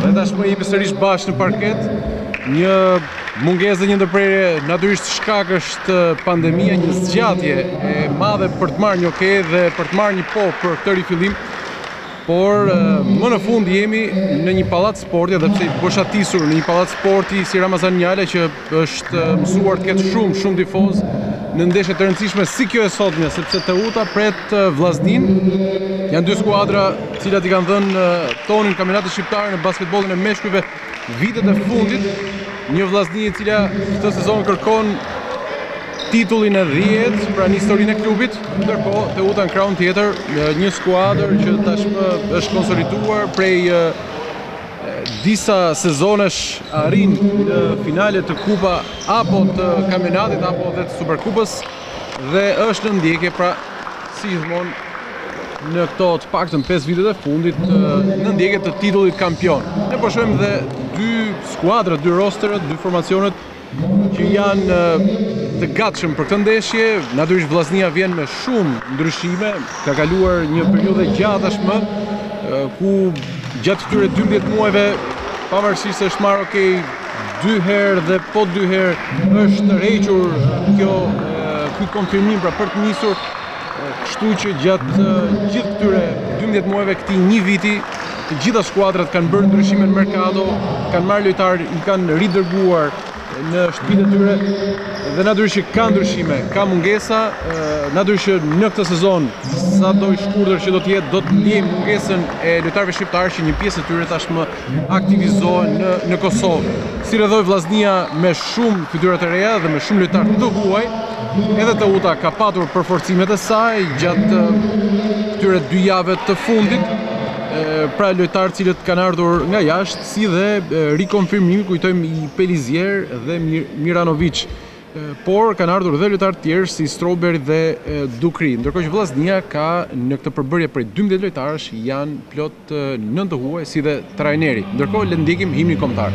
Dhe tashmë jemi sërish bashkë në parket. Një mungesë dhe një ndërprerje natyrisht shkak është pandemia, një zgjatje e madhe për të marrë një okay dhe për të marrë një po për këtë rifillim. Por më në fund jemi në një pallat sporti dhe pse i boshatisur në një pallat sporti si Ramazan Njala që Është mësuar të ketë shumë, shumë tifozë në ndeshje të rëndësishme si kjo e sotme, sepse Teuta pret Vllazninë. Janë dy skuadra të cilat i kanë dhënë tonin kampionatit shqiptar në basketbollin e meshkujve vitet e fundit. Një Vllazni e cila këtë sezon kërkon titullin e 10 pra në historinë e klubit, ndërkohë Teuta në krahun tjetër, një skuadrë që tashmë është konsoliduar prej disa sezonesh arrin në finale te kupa apo të kampionatit apo dhe të superkupës dhe është në ndjekje pra si gjithmonë në këto të paktën 5 vitet e fundit në ndjekje të titullit kampion. Ne po shohim dhe dy skuadrat, dy rosterët, dy formacionet që janë të gatshëm për këtë ndeshje. Natyrisht Vllaznia vjen me shumë ndryshime, ka kaluar një periudhë e gjatë tashmë ku gjatë këtyre 12 muajve pavarësisht se është marrë okay dy herë dhe po dy herë është tërhequr kjo ky konfirmim pra për të nisur Kështu që gjatë gjithë këtyre 12 muajve këtij një viti, të gjitha skuadrat kanë bërë ndryshime në merkato, kanë marrë lojtarë, i kanë ridërguar në shtëpitë e tyre dhe natyrisht që ka ndryshime, ka mungesa, natyrisht që në këtë sezon sado i shkurtër që do të jetë, do të ndiejmë mungesën e lojtarëve shqiptarë që një pjesë e tyre tashmë aktivizohen në në Kosovë. Si rrjedhojë Vllaznia me shumë fytyra të reja dhe me shumë lojtarë të huaj, edhe Teuta ka patur përforcimet e saj gjatë këtyre dy javëve të fundit. Pra lojtarë të cilët kanë ardhur nga jashtë, si dhe rikonfirmimi kujtojmë i Pelizier dhe Miranovic Por kanë ardhur dhe lojtarë të tjerë si Strawberry dhe Dukri, ndërkohë që Vllaznia ka në këtë përbërje prej 12 lojtarësh janë plot nëntë huaj si dhe trajneri. Ndërkohë le të ndjekim himnin kombëtar.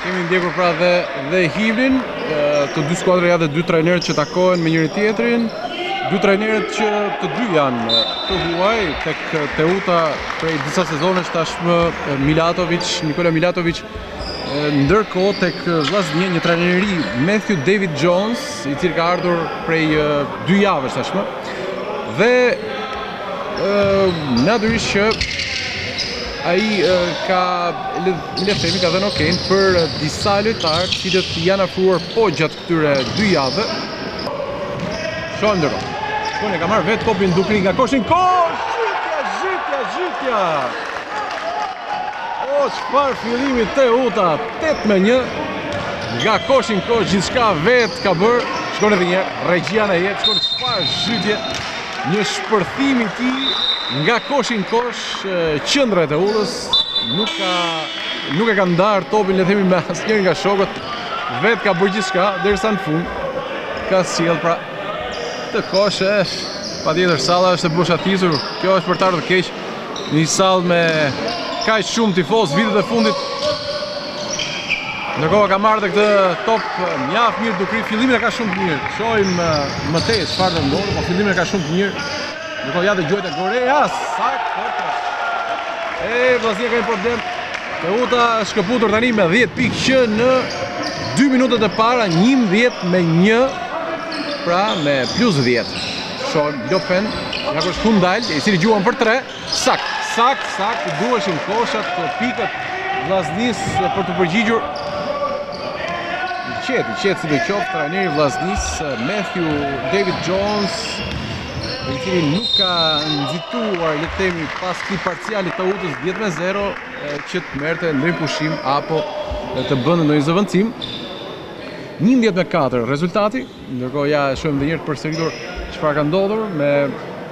Kemi ndjekur pra dhe dhe himnin, të dy skuadrave ja dhe dy trajnerët që takohen me njëri-tjetrin. Dy trajnerët që të dy janë të huaj tek Teuta prej disa sezonesh tashmë Milatovic, Nikola Milatovic ndërkohë tek Vllaznia një trajner i ri Matthew David Jones, i cili ka ardhur prej dy javësh tashmë. Dhe Natyrisht që ai ka le të themi ka dhënë okein për disa lojtarë të cilët janë afruar po gjatë këtyre dy javëve. Shohim ndërkohë. Shkon e ka marrë vetë topin Dukri nga koshi në kosh! Zhytja, zhytja, zhytja! O, çfarë fillimi Teuta, 8 me 1, nga koshi në kosh gjithçka vetë ka bërë, shkon edhe njëherë, regjia na e jep, shkon çfarë zhytje, Një shpërthim i tij nga koshi në kosh, qendra e Teutës nuk ka nuk e ka ndarë topin le të themi me asnjërin nga shokët. Vetë ka bërë gjithçka derisa në fund ka sjellë pra këtë kosh. E patjetër salla është e boshatisur. Kjo është për të ardhur keq. Një sallë me kaq shumë tifozë vitet e fundit Ndërkohë ka marrë dhe këtë top mjaftë mirë Dukri Fillimin e ka shumë të mirë Shohim më tej se çfarë do ndodhë Po fillimin e ka shumë të mirë Ndërkohë ja dhe gjuajtje gore Ja, saktë, për tre E, Vllaznia ka një problem Teuta shkëputur tani me 10 pikë që në 2 minutat e para 11 me 1 Pra me plus 10 Shohim Lopen, nga kërë shkun dalë, i cili gjuan për tre, saktë, saktë, saktë, duheshin koshat, pikët, Vllaznisë për t'u përgjigjur. I qetë, i qetë sidoqoftë, trajneri i Vllaznisë, Matthew David Jones, i cili nuk ka nxituar, le të themi, pas këtij parciali të Teutës 10 me 0, që të merte ndonjë pushim, apo të bënte ndonjë zëvendësim. 11 me 4, rezultati, Ndërkohë ja e shohim dhe njëherë të përsëritur çfarë ka ndodhur dhe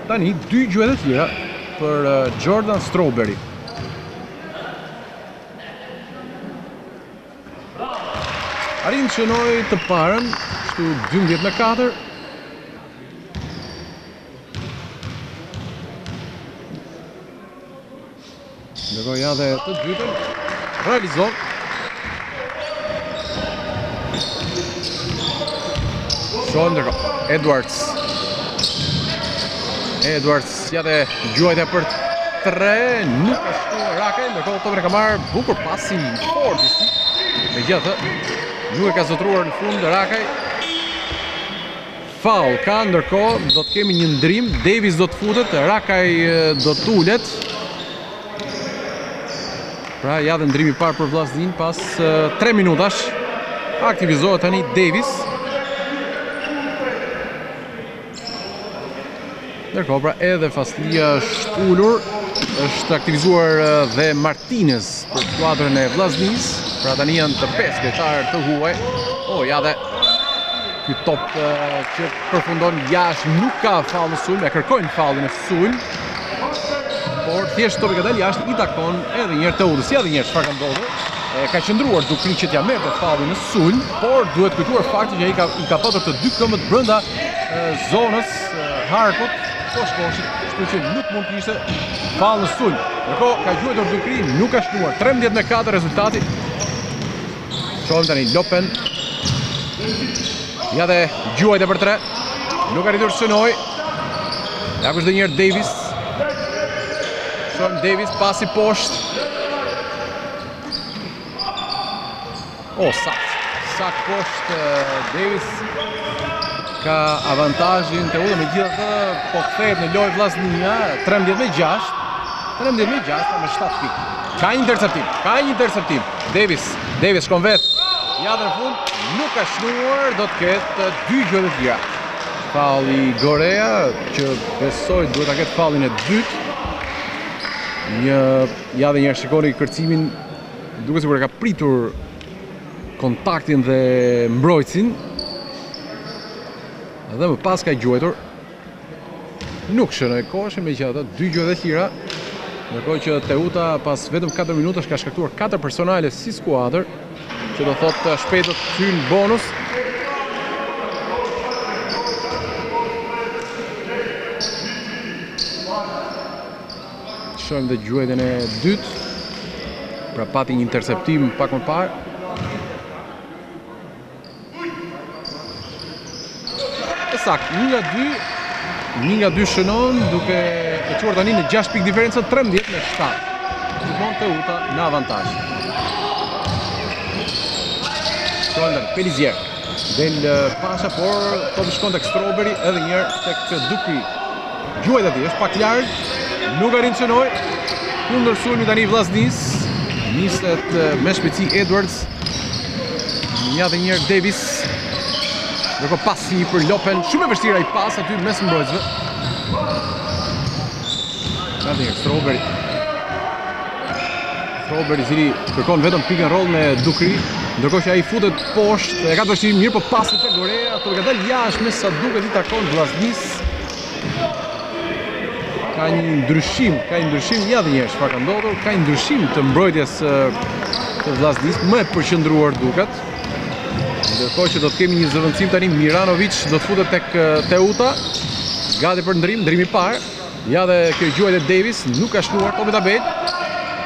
tani dy gjuajtje të tjera për Jordan Strawberry. Arrin shënon të parën, kështu 12 me 4. Ndërkohë ja dhe të dytën. Realizon. Shohim ndërkohë. Edwards. Edwards ja dhe gjuajtja për tre. Nuk është saktë Rakaj. Ndërkohë topin e ka marrë bukur pasimi, por sërish. Megjithatë. Nuk e ka zotëruar në fund Rakaj. Faull ka ndërkohë do të kemi një ndërrim, Davis do të futet, Rakaj do të ulet. Pra ja dhe ndërrimi i parë për Vllazninë pas 3 minutash. Aktivizohet tani Davis. Ndërkohë pra edhe Fastlia është ulur, është aktivizuar dhe Martinez për skuadrën e Vllaznisë, pra tani janë të pesë lojtarë të huaj. O ja dhe ky top që përfundon jashtë nuk ka faull në sulm, e kërkojnë faullin në sulm. Por thjesht topi ka dalë jashtë i takon edhe një herë Teutës, ja dhe një herë çfarë ka ndodhur. E ka qëndruar Dukri që t'ja merrte faullin në sulm, por duhet kujtuar fakti që i ka patur të dy këmbët brenda zonës harkut, poshtë koshit, kështu që, nuk mund të ishte faull në sulm. Ndërkohë, ka gjuajtur Dukri, nuk ka shënuar, 13 me 4 rezultati. Shohim tani Lopen. Ja dhe gjuajtja për tre, nuk ka arritur të shënojë. Ja kush edhe një herë Davis. Shohim Davis, pasi poshtë. Oh, saktë, saktë poshtë Davis ka avantazhin Teuta megjithatë po kthehet në lojë Vllaznia, 13 me 6, 13 me 6, pra me 7 pikë. Ka një interceptim, ka një interceptim, Davis, Davis shkon vetë, ja dhe në fund, nuk ka shënuar, do të ketë dy gjuajtje të lira. Faulli Gorea, që besoj duhet ta ketë faullin e dytë, ja dhe një herë shikoni kërcimin, Duket sikur e ka pritur kontaktin dhe mbrojtësin. Dhe më pas ka gjuajtur. Nuk shënoi koshin megjithatë dy gjuajtje të lira. Ndërkohë që Teuta pas vetëm 4 minutash ka shkaktuar 4 personale si skuadër, që do thotë shpejt do të hyjë në bonus. Shohim dhe gjuajtjen e dytë. Pra pati një interceptim pak më parë. E saktë, një nga dy, një nga dy shënon duke e çuar tani në 6 pikë diferencë 13 me 7. Gjithmonë Teuta në avantazh. Shkondër, Pelizier. Del pasha, por topi shkon tek Strawberry edhe një herë tek Dukri. Gjuajtja e tij, është pak larg, nuk arrin të shënojë, kundërsulmi tani i Vllaznisë, niset me shpejtësi Edwards, ja dhe një herë Davis, ndërkohë pasi për Lopen, shumë i vështirë ai pas aty mes mbrojtësve. Ja dhe një herë, Strawberry. Strawberry i cili kërkon vetëm pick and roll me Dukri, ndërkohë që ai futet poshtë, e ka të vështirë mirëpo pasi te Gorea, topi ka dalë jashtë me sa duket i takon Vllaznisë, Ka një ndryshim, ka një ndryshim, ja dhe një herë çfarë ka ndodhur, ka një ndryshim të mbrojtjes të Vllaznisë, më e përqendruar duket. Ndërkohë që do të kemi një zëvendësim tani, Miranovic do të futet tek Teuta, gati për ndërrim, ndërrimi i parë, ja dhe kjo gjuajtje e Davis, nuk ka shënuar as me tabelë,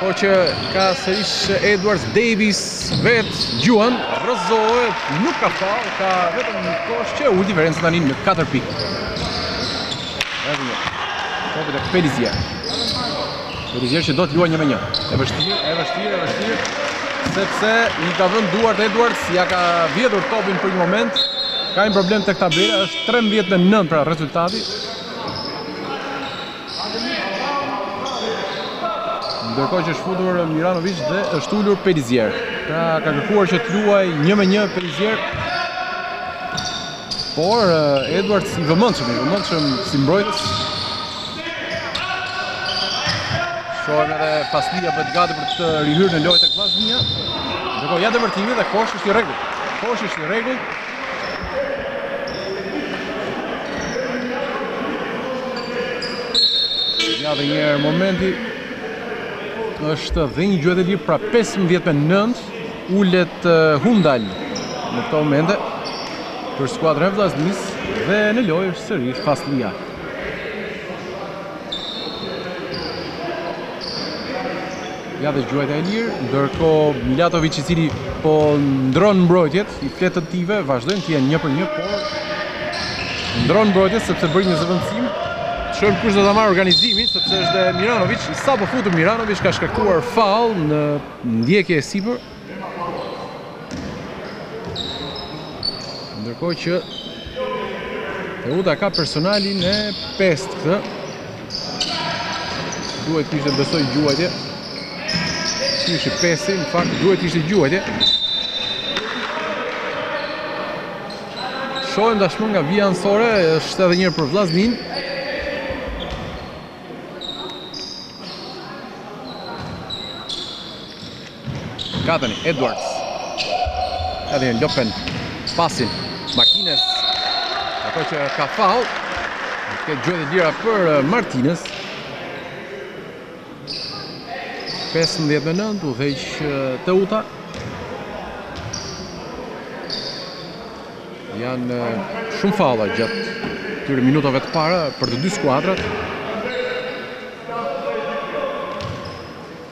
por që ka sërish Edwards Davis, Vetë gjuan, rrëzohet, nuk ka faull, ka vetëm një kosh që ul diferencën tani në 4 pikë. Edhe një. Topi tek Pelizier. Pelizier që do të luajë një me një. E vështirë, e vështirë, e vështirë. Sepse i ka vënë duart Edwards, ja ka vjedhur topin për një moment. Ka një problem tek tabela, është 13 me 9 pra rezultati. Ndërkohë që është futur Miranovic dhe është ulur Pelizier. Pra ka kërkuar që të luajë një me një Pelizier. Por Edwards i vëmendshëm, i vëmendshëm si mbrojtës. Shohim edhe Faslia është gati për të rihyrë në lojë te Vllaznia. Ndërkohë ja depërtimi dhe koshi është i rregullt. Koshi është i rregullt. Ja dhe një herë momenti është dhe një gjuajtje e lirë pra 15 me 9 ulet Hundal në këto momente për skuadrën e Vllaznisë dhe në lojë është sërish Faslia. Ja dhe gjuajtja e lirë, ndërkohë Milatovic i cili po ndërron mbrojtjet, i flet të tijve, vazhdojnë të jenë një për një, por ndërron mbrojtjet sepse bëri një zëvendësim. Shohim kush do ta marrë organizimin sepse është dhe Miranovic, i sapofutur Miranovic ka shkaktuar faull në ndjekje e sipër. Ndërkohë që Teuta ka personalin e pestë këtë. Duhet të ishte besoj gjuajtje. Që ishte i pesti, në fakt duhet të ishte gjuajtje. Shohim tashmë nga vija anësore, është edhe një herë për Vllazninë. Ka tani Edwards. Edhe ia lob. Pasin. Martinez. Ato që ka faull. Do ketë gjuajtje të lira për eh, Martinez. 15 me 9, udhëheq eh, Teuta. Janë eh, shumë faulla gjatë këtyre minutave të para për të dy skuadrat.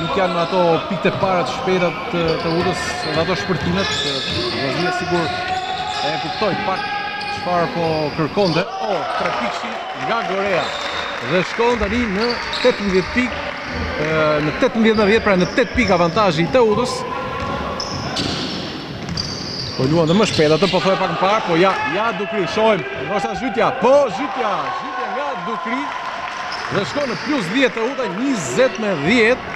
Nuk janë ato pikët e para të shpejta të Teutës dhe ato shpërthimet. Vllaznia sikur e kuptoi pak çfarë po kërkonte. O, oh, trepikëshi nga Gorea. Dhe shkon tani në 18 pikë në 18 me 10, pra në 8 pikë avantazhi i Teutës. Po luan dhe më shpejt atë po thoja pak më parë, po ja, ja Dukri, shohim, ndoshta zhytja, po zhytja, zhytja nga Dukri dhe shkon në plus 10 Teuta 20 me 10.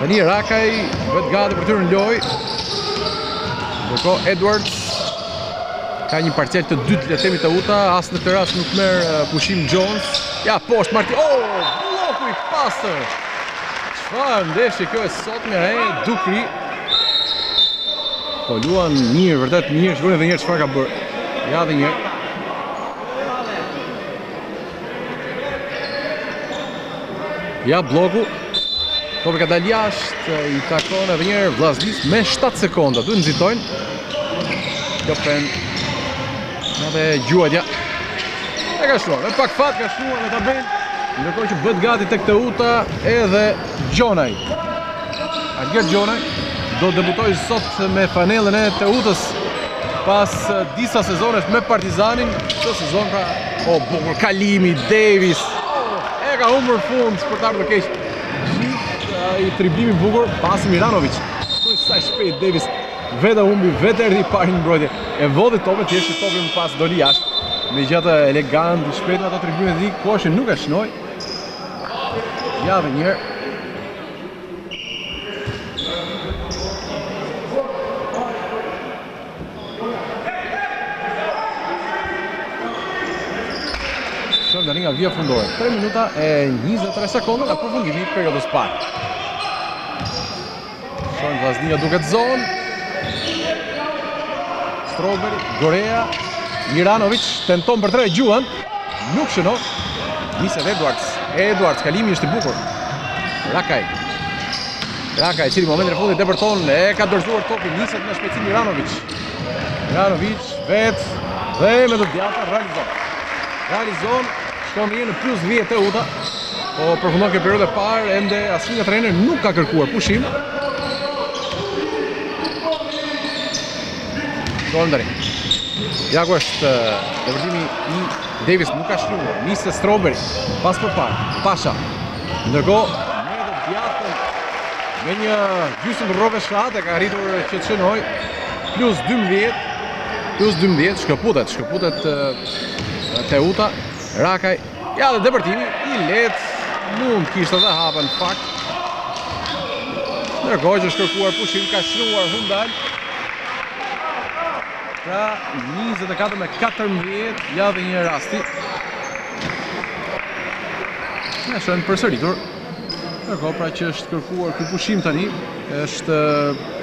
Tani Rakaj bëhet gati për të hyrë në lojë. Ndërkohë Edwards ka një parcial të dytë le të themi Teuta, as në këtë rast nuk merr uh, pushim Jones. Ja poshtë Marti. Oh, blloku i pastër. Çfarë ndeshje kjo e sotmja e Dukri? Po luan mirë, vërtet mirë, shikoni dhe një herë çfarë ka bërë. Ja dhe një herë. Ja blloku. Topi ka dalë jashtë, i takon edhe një herë Vllaznisë me 7 sekonda. Duhet të nxitojnë. Kjo pen. Ja dhe gjuajtja. E ka shënuar, me pak fat ka shënuar me tabelë. Ndërkohë që bëhet gati tek Teuta edhe Gjonaj. Alger Gjonaj do debutojë sot me fanelën e Teutës pas disa sezonesh me Partizanin, këtë sezon pra o bukur kalimi Davis. E ka humbur në fund për fat të keq. Ai triblimi i bukur pas Miranovic. Ku sa shpejt Davis vetë e humbi vetë erdhi i pari në mbrojtje. E vodhi topin thjesht topi më pas doli jashtë. Megjithatë elegant, shpejt ato triblimet e tij, koshin nuk e shënoi. Ja dhe një herë. Shondari nga vija fundore. 3 minuta e 23 sekonda nga përfundimi i periodës së parë. Shohim Vllaznia duket zonë. Stroberi, Gorea, Miranovic, tenton për tre, gjuan. Nuk shënon. Niset Edwards. Edwards, kalimi është i bukur. Rakaj. Rakaj, cili momentin e fundit depërton, e ka dorëzuar topin, niset në shpejtësi Miranovic. Miranovic, vetë, dhe me të djathtën, realizon. Realizon, shkon një në plus 10 Teuta. Po përfundon kjo periodë e parë, ende asnjë nga trenerët nuk ka kërkuar pushim. Shondari. Ja ku është depërtimi i Davis nuk ka shënuar. Niset Strawberry, pas përpara, Pasha. Ndërkohë, me të djathtën, me një gjysmë roveshatë, ka arritur që të shënojë, plus 12, plus 12, shkëputet, shkëputet Teuta, Rakaj, Ja dhe depërtimi i lehtë mund të kishte dhe hapa pak. Ndërkohë që është kërkuar pushim ka shënuar Hundal. Pra 24 me 14, ja dhe një rasti. Në aksion i përsëritur. Ndërkohë pra që është kërkuar ky pushim tani, është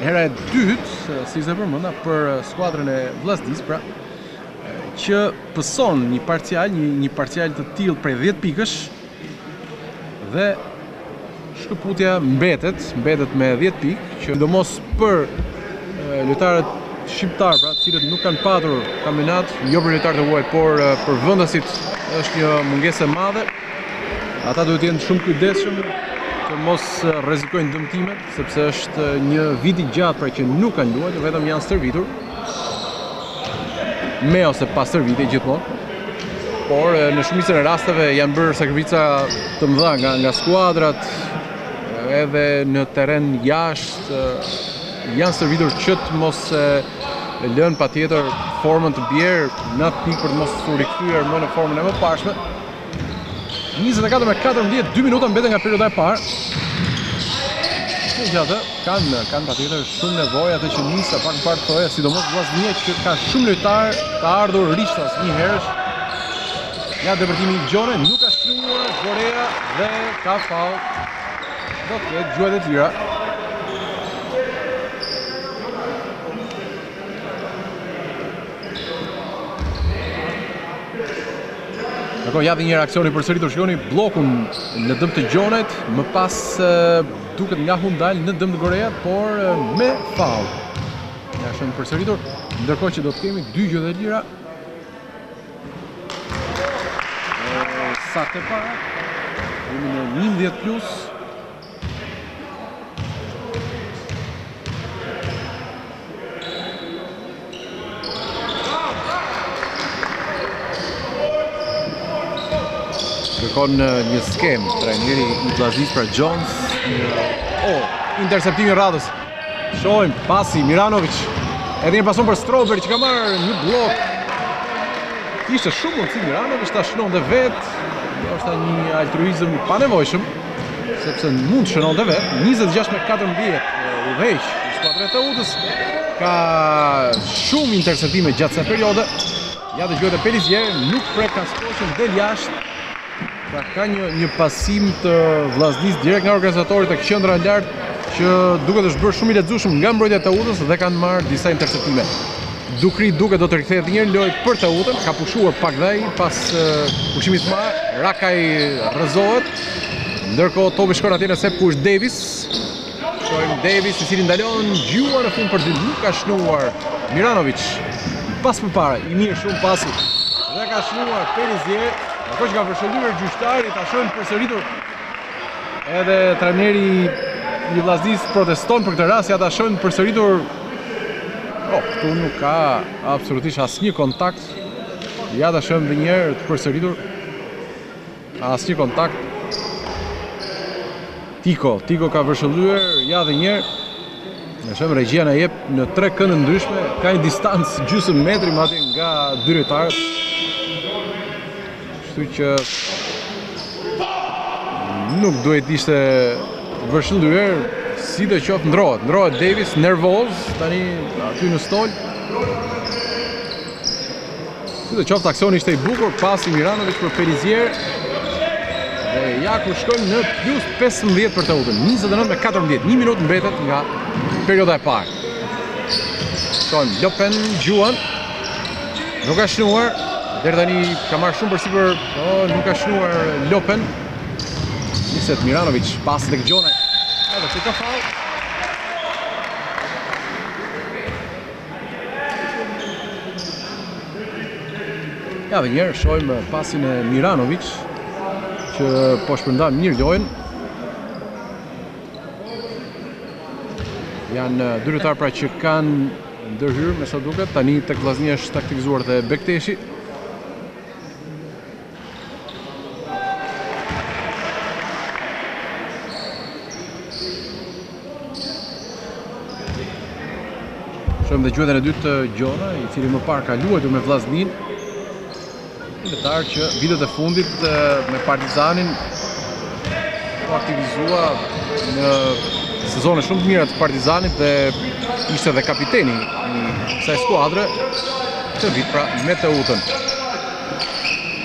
hera e dytë, siç e përmenda, për skuadrën e Vllaznisë, pra që pëson një parcial, një, një parcial të tillë prej 10 pikësh dhe shkëputja mbetet, mbetet me 10 pikë, sidomos për lojtarët shqiptarë, pra të cilët nuk kanë patur kampionat, jo për lojtarët e huaj, por për vendasit është një mungesë e madhe. Ata duhet të jenë shumë të kujdesshëm të mos rrezikojnë dëmtimet, sepse është një vit i gjatë pra që nuk kanë luajtur, vetëm janë stërvitur. me ose pa stërvitje gjithmonë. Por në shumicën e rasteve janë bërë sakrifica të mëdha nga nga skuadrat edhe në terren jashtë janë stërvitur që të mos e lënë patjetër formën të bjerë në atë pikë për të mos u rikthyer më në formën e mëparshme. Njëzet e katër me katërmbëdhjetë, dy minuta mbeten nga perioda e parë. Megjithatë, kanë, kanë patjetër shumë nevojë atë që nisa, pak më parë të thoja, sidomos Vllaznia, që ka shumë lojtarë të ardhur rishtas njëherësh. Ja depërtimi i Gjonajt, nuk ka shënuar, Korea dhe ka faull. Do të ketë gjuajtje të lira. Ndërkohë ja dhe një aksion i përsëritur shikoni bllokun në dëm të Gjonajt, më pas duket nga Hundal në dëm të Koreas, por me faull. Një aksion i përsëritur, ndërkohë që do të kemi dy gjuajtje të lira. Saktë e para, jemi në 11 plus, Kërkon një skemë trajneri i Vllaznisë për Jones. O, oh, interceptimi i radhës. Shohim, pasi, Miranovic. Edhe një pason për Stroberg që ka marrë një bllok. Kishte shumë mundësi Miranovic, ta shënonte vetë. Ishte një altruizm i panevojshëm. Sepse mund të shënonte vetë, 26 me 14 udhëheq skuadra e Teutës, ka shumë interceptime gjatë kësaj periode, ja dhe gjuajtja e Pelizier, nuk prek as koshin, del jashtë, pra ka një, një pasim të Vllaznisë direkt nga organizatori tek qendra e lartë, që duket është bërë shumë i lexueshëm nga mbrojtja e Teutës dhe kanë marrë disa interceptime. Dukri duket do të rikthehet në lojë për Teutën, ka pushuar pak dhe pas pushimit të marrë, Rakaj rrëzohet, Ndërkohë topi shkon atje në cep ku është Davis. Shohim Davis i cili ndalon gjuan në fund për dy nuk ka shnuar Miranovic. Pas përpara, i mirë shumë pasi. Dhe ka shnuar Pelizier. Tiko që ka vërshëllyer, gjyqtari, ta shohim të përsëritur. Edhe trajneri i Vllaznisë proteston për këtë rast, ja ta shohim të përsëritur. Oh, këtu nuk ka absolutisht asnjë kontakt. Ja ta shohim dhe një herë të përsëritur. Asnjë kontakt. Tiko, Tiko ka vërshëllyer, ja dhe një herë. E shohim, regjia na e jep në tre kënde të ndryshme, ka një distancë gjysëm metri, madje, nga dy lojtarët. Kështu që nuk duhej të ishte vërshëllyer, sido qoftë ndërrohet. Ndërrohet Davis, nervoz, tani aty në stolë. Sido qoftë aksioni ishte i bukur pasi i Miranovic për Pelizier. Dhe ja ku shkojmë në plus 15 për Teutën. 29 me 14, 1 minutë mbetet nga perioda e parë. Shkojmë, Lopen gjuan. Nuk ka shnuar. Deri tani ka marrë shumë përsipër, po nuk ka shnuar Lopen. Niset Miranovic pas tek Gjona. Edhe këtu ka faull. Ja dhe një herë shohim pasin e Miranovic që po shpërndan mirë lojën. Janë eh, dy lojtarë pra që kanë ndërhyrë me sa duket, tani tek Vllaznia është aktivizuar dhe Bekteshi. Shohim dhe gjuajtjen e dytë të Gjona, i cili më parë ka luajtur me Vllazninë. Lojtar që vitet e fundit me Partizanin u aktivizua në sezone shumë të mira të Partizanit dhe ishte dhe kapiteni i kësaj skuadre këtë vit pra me Teutën.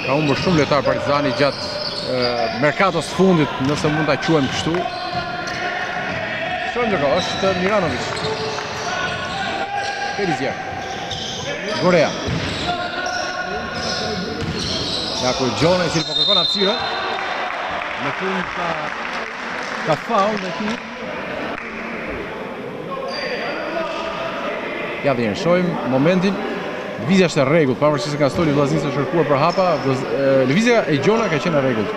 Ka humbur shumë lojtarë Partizani gjatë merkatos së fundit, nëse mund ta quajmë kështu. Shikojmë ndërkaq, është Miranovic. Perizja. Gorea. Ja ku Gjoni, si po kërkon hapësirë. Në fund ka, ka faul ndaj tij. Ja dhe njëherë, shohim momentin Lëvizja është e rregullt, pavarësisht se nga stoli i Vllaznisë është kërkuar për hapa Lëvizja e Gjonajt ka qenë e rregullt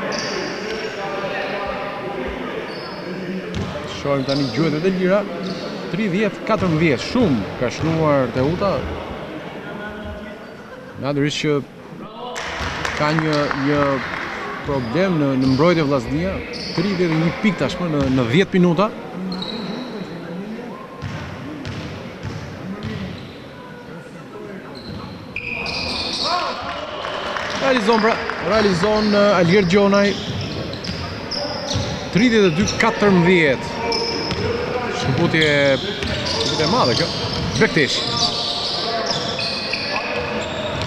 Shohim tani gjuajtjet e lira 30-14, shumë ka shënuar Teuta Ndërsa që Ka një një problem në në mbrojtje Vllaznia, 31 pikë tashmë në në 10 minuta. Realizon pra, realizon uh, Algert Gjonaj 32-14. Shkëputje e madhe kjo. Bekteshi.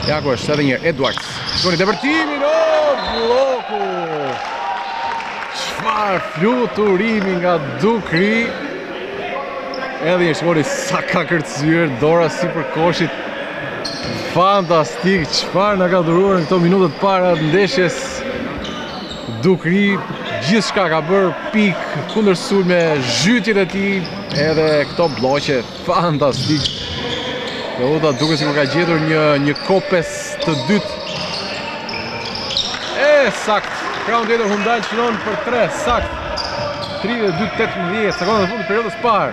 Ja ku është edhe njëherë Edwards. Shikoni depërtimin, o blloku. Çfarë fluturimi nga Dukri. Edhe njëherë shikoni sa ka kërcyer dora sipër koshit. Fantastik, çfarë na ka dhuruar në këto minutat e para të ndeshjes. Dukri gjithçka ka bërë pikë kundërsulme zhytjet e tij edhe këto blloqe fantastike. Teuta duket sikur ka gjetur një një kopes të dytë. E saktë. Krahun tjetër Hundal qëllon për 3 saktë. 32-18 sekondat e fundit të periodës së parë.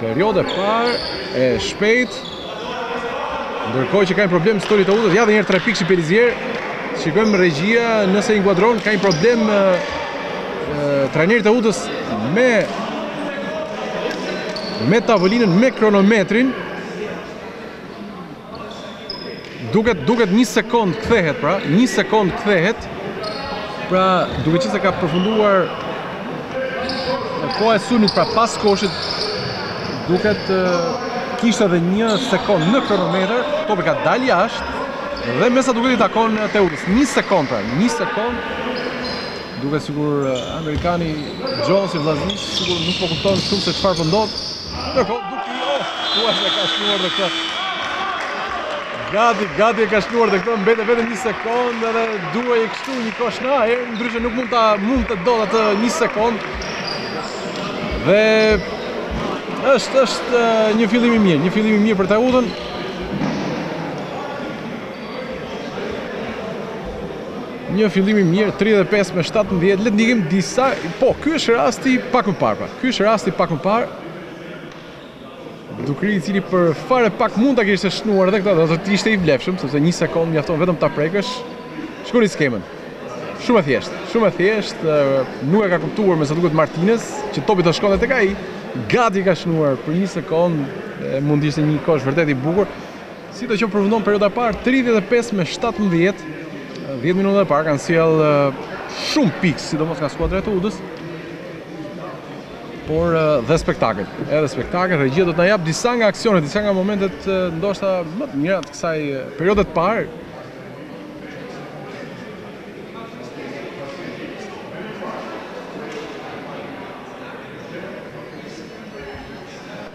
Periodë e parë e shpejtë Ndërkohë që ka një problem stoli i Teutës Ja dhe njëherë trepikëshi Perizier Shikojmë regjia nëse i inkuadron Ka një problem Trajneri i Teutës me Me tavolinën me kronometrin Duket, duket një sekond kthehet pra, një sekond kthehet. Pra, duke qenë se ka përfunduar koha e sulmit pra pas koshit, duket kishte edhe një sekond në kronometër, topi ka dalë jashtë dhe me sa duket i takon Teutës. Një sekond pra, një sekond. Duket sikur amerikani Jones i Vllaznisë sikur nuk po kupton shumë se çfarë po ndodh. Ndërkohë Dukri oh, thua se ka shnuar dhe këtë. Gati, gati e ka shnuar dhe këtë, mbete vetëm një sekond dhe duhej kështu një kosh në ajër, ndryshe nuk mund të mund të ndodhte në një sekond. Dhe është, është një fillim i mirë, një fillim i mirë për Teutën. Një fillim i mirë, 35 me 17, le të ndjekim disa, po, ky është rasti pak më parë, pra, ky është rasti pak më parë, Dukri i cili për fare pak mund ta kishte shnuar edhe këtë, do të ishte i vlefshëm, sepse një sekond mjafton vetëm ta prekësh. Shikoni skemën. Shumë e thjeshtë, shumë e thjeshtë, nuk e ka kuptuar me sa duket Martinez, që topi do shkonte tek ai, gati ka shnuar për një sekond, mund të ishte një kosh vërtet i bukur. Sidoqoftë përfundon perioda e parë 35 me 17, 10 minutat e parë kanë sjell shumë pikë, sidomos nga skuadra e Teutës. Por dhe spektakël, edhe spektakël regjia do të na jap disa nga aksionet, disa nga momentet ndoshta më të mira të kësaj periode të parë.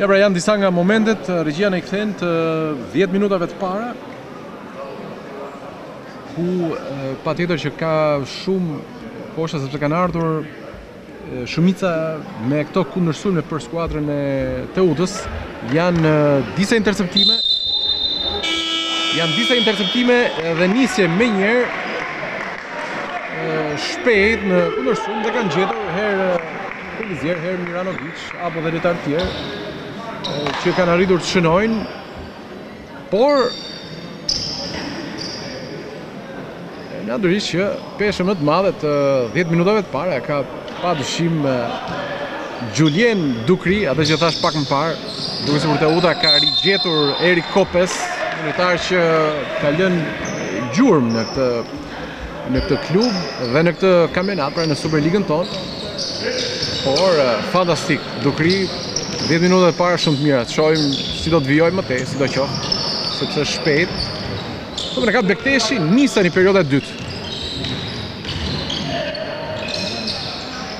Ja pra janë disa nga momentet, regjia na i kthen të 10 minutave të para, ku patjetër që ka shumë kosha, sepse kanë ardhur Shumica me këto kundërsulme për skuadrën e Teutës janë disa interceptime. Janë disa interceptime dhe nisje menjëherë shpejt në kundërsulme dhe kanë gjetur herë Pelizier, herë Miranovic, apo dhe lojtarë të tjerë që kanë arritur të shënojnë Por natyrisht që peshën më të madhe të 10 minutave të para e ka pa dyshim Julien Dukri, atë që thash pak më parë, duket sikur Teuta ka rigjetur Erik Kopes, një lojtar që ka lënë gjurmë në këtë në këtë klub dhe në këtë kampionat, pra në Superligën tonë. Por fantastik, Dukri 10 minutat e para shumë të mira. Shohim si do të vijojë më tej, sidoqoftë, sepse është shpejt. Po më ka Bekteshi nis tani perioda e dytë.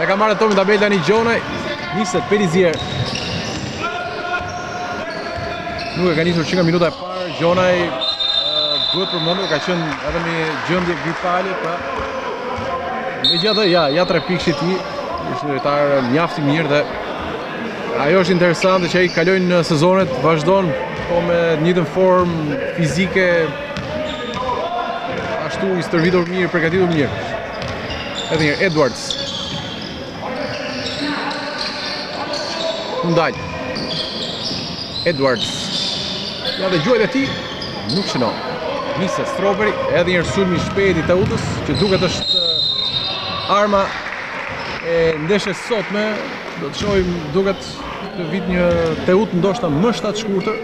E ka marrë topin tabel tani Gjonaj. Niset Pelizier. Nuk e ka nisur që nga minuta e parë Gjonaj duhet përmendur ka qenë edhe me gjendje vitale pra megjithatë ja ja tre pikë që ai është lojtar mjaft i mirë dhe ajo është interesante që ai kalojnë sezonet vazhdon po me njëjtën formë fizike Ashtu i stërvitur mirë, përgatitur mirë. Edhe njëherë, Edwards. Ndalë. Edwards. Ja dhe gjuajtja e tij, nuk shënon. Niset, Strawberry, edhe njëherë sulmi i shpejt i Teutës, që duket është uh, arma e ndeshjes së sotme, do të shohim duket këtë vit një Teutë ndoshta më shtatshkurtër,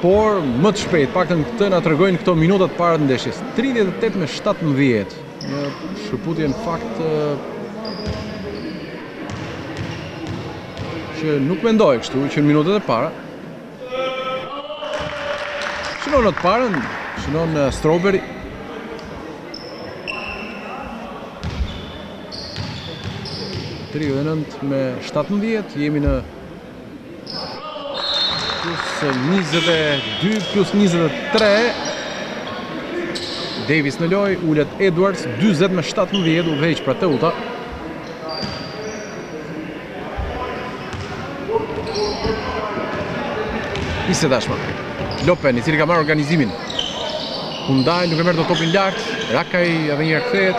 Por, më të shpejtë, të paktën këtë na tregojnë këto minutat e para të ndeshjes. 38 me 17. Një shkëputje në fakt që nuk mendoja kështu që në minutat e para. Shënon në të parën, shënon Strawberry. Tridhjetë e nëntë me 17, jemi në Plus 22, plus 23. Davis në lojë, ulet Edwards, 40 me 17, udhëheq pra Teuta. Niset tashmë. Lopen, i cili ka marrë organizimin. Kundaj, nuk e merr dot topin lart. Rakaj, edhe njëherë kthehet.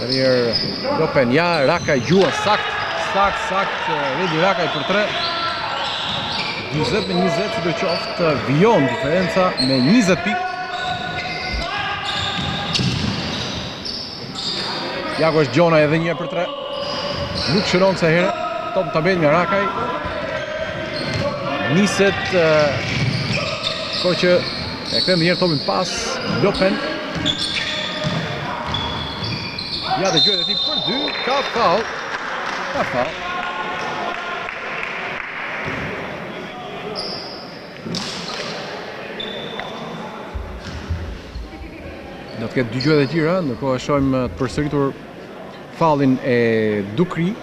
Edhe njëherë Lopen, ja, Rakaj gjuan saktë, saktë, saktë, Redi Rakaj për 3. 40 me 20 sidoqoftë vijon diferenca me 20 pikë. Ja ku është Gjonaj edhe një për 3. Nuk shënon kësaj here, top tabel nga Rakaj. Niset, ko që e kthen njëherë topin pas, Lopen, Ja dhe gjuajtja e tij për dy, ka faull, ka faull. Do të ketë dy gjuajtje të lira, ndërkohë e shohim të përsëritur faullin e Dukri.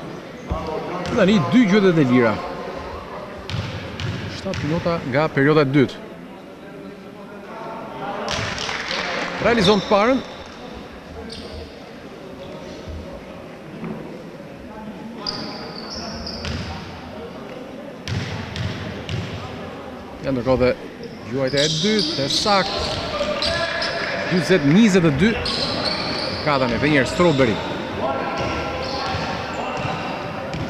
Dhe tani dy gjuajtjet e lira. 7 minuta nga perioda e dytë. Realizon të parën. Ja ndërkohë dhe gjuajtja e dytë, e saktë. 20-22. Ka tani edhe një herë Strawberry.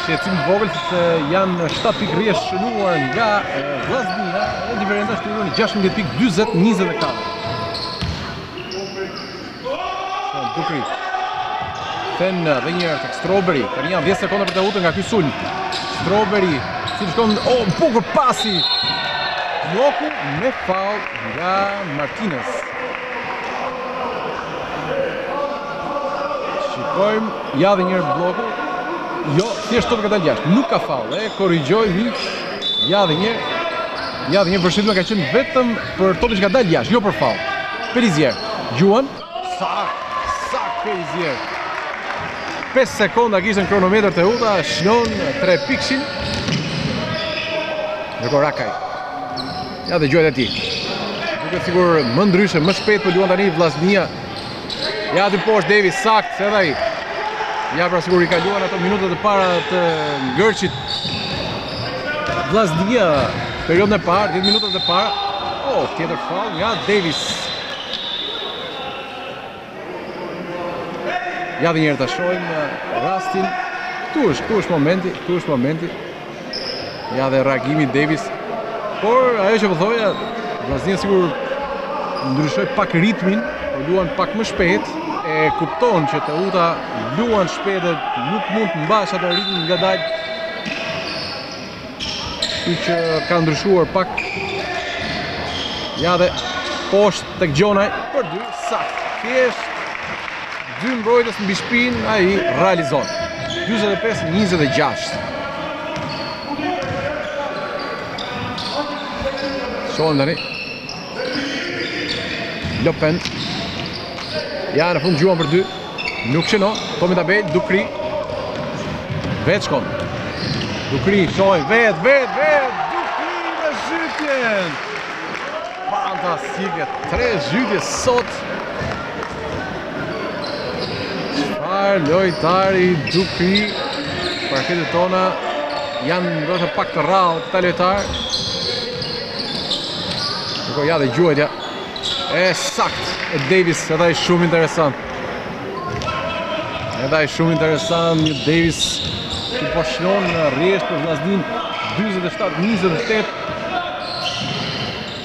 Shqetësim të vogël sepse janë 7 pikë rresht shënuar nga Vllaznia, e diferenca është rritur në 16 pikë 40-24. Dukri. Fen dhe një herë tek Strawberry, tani janë 10 sekonda për të Teutën nga ky sulm. Strawberry, si shkon, o oh, bukur pasi. Bloku me fal nga Martinez. Shikojmë Ja dhe një herë bloku. Jo, thjesht topi ka dalë jashtë. Nuk ka faull. E korrigjoi Miç. Ja dhe një. Ja dhe një vërshëllimë ka qenë vetëm për topin që ka dalë jashtë, jo për faull. Pelizier, gjuan. Saktë, saktë Pelizier. 5 sekonda kishte në kronometër Teuta, shënon 3 pikëshin. Ndërkohë Rakaj. Ja dhe gjuajtja e tij. Duket sikur më ndryshe, më shpejt po luan tani Vllaznia Ja aty poshtë Davis saktë edhe ai Ja pra sikur i kaluan ato minutët e para të ngërqit Vllaznia Periodën e parë, 10 minutët e para Oh, tjetër faull nga Davis Ja dhe një herë ta shohim Rastin Këtu është, këtu është momenti Këtu është momenti Ja dhe reagimi Davis. Por ajo që po thoja, Vllaznia sikur ndryshoi pak ritmin, po luan pak më shpejt e kupton që Teuta luan shpejt dhe nuk mund të mbash atë ritmin ngadalë. Kështu që ka ndryshuar pak. Ja dhe poshtë tek Gjonaj për dy saktë. Thjesht Dy mbrojtës mbi shpin, ai realizon. 45-26. Shohim tani. Lopen. Ja në fund gjuan për dy. Nuk shënon dot me tabelë, Dukri. Vetë shkon. Dukri, shohim, vetë, vetë, vetë. Dukri me zhytjen. Fantastike, tre zhytje sot. Çfarë lojtari Dupree për parketet tona janë ndoshta pak të rrallë këta lojtarë Niko ja dhe gjuajtja e saktë e Davis edhe ai shumë interesant edhe ai shumë interesant Davis që po shënon rresht për Vllazninë 27-28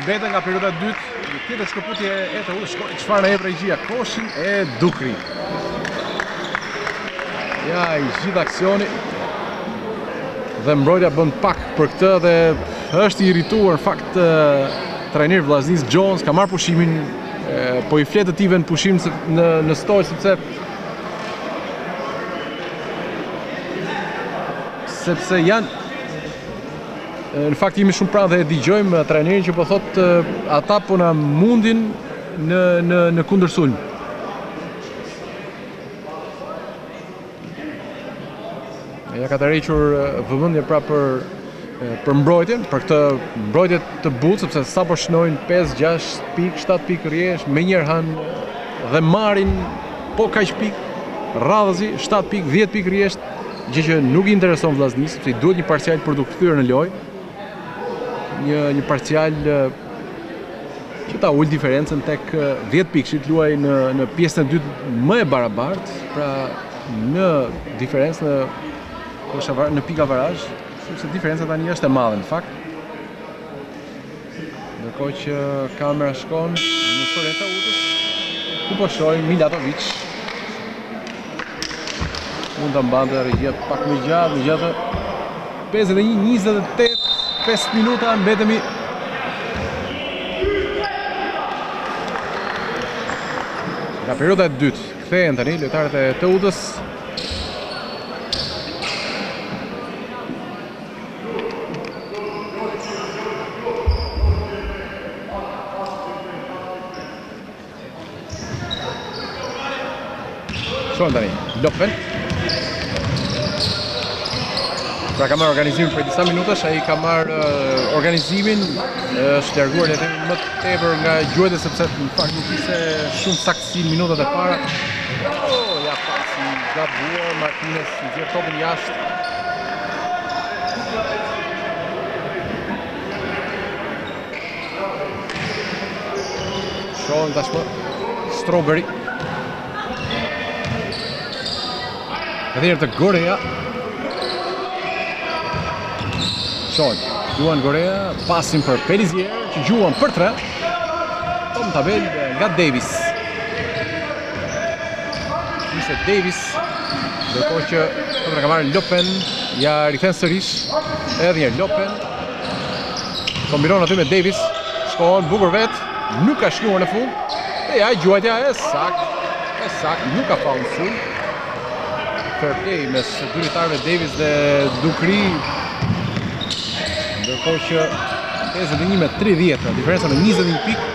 Mbeten nga perioda e dytë, një tjetër shkëputje e Teutës, shohim çfarë na jep regjia, koshin e Dupree. Ja, i gjithë aksioni, dhe mbrojtja bën pak për këtë dhe është i irrituar në fakt trajneri i Vllaznisë Jones ka marrë pushimin po i flet të tijve në pushim në në stol sepse sepse janë Në fakt jemi shumë pranë dhe e dëgjojmë trajnerin që po thotë ata po na mundin në në në kundërsulm. Ja ka tërhequr vëmendjen pra për për mbrojtjen, për këtë mbrojtje të butë, sepse sa po shënojnë 5, 6 pikë, 7 pikë rresht, menjëherë hanë dhe marrin po kaq pikë, radhazi, 7 pikë, 10 pikë rresht, Gjë që nuk i intereson Vllaznisë, sepse i duhet një parcial për t'u kthyer në lojë. Një një parcial që ta ulë diferencën tek 10 pikë, që të luajë në në pjesën e dytë më e barabartë, pra në diferencë në kosha në pikavarazh, sepse diferenca tani është e madhe në fakt. Ndërkohë që kamera shkon në stolin e Teutës, ku po shohim Milatoviç. Mund ta mbante regjia pak më gjatë, më gjatë 51-28, 5 minuta, mbeten Nga perioda e dytë, kthehen tani lojtarët e Teutës. Shkon tani, Lopel. Pra ka marrë organizimin për disa minuta, ai ka marrë organizimin, është larguar më tepër nga gjuajtjet, sepse në fakt nuk ishte shumë i saktë. Si minutat e para. Oh, ja pasi i gabuar Martinez nxjerr topin jashtë. Shohim tashmë Strawberry. Edhe një herë te Gorea. Shoh, gjuan Gorea, pasin për Pelizier, që gjuan për tre. Top tabelë nga Davis. Ishte Davis, ndërkohë që e ka marrë Lopen, ja rikthen sërish, edhe një herë Lopen. Kombinon aty me Davis, shkon bukur vetë, nuk ka shkuar në fund, e ja gjuajtja e saktë, e saktë, nuk ka faull në fund. Fair play mes drejtuesve Davis dhe Dukri. Ndërkohë që 51 me 30, pra diferenca në 21 pikë.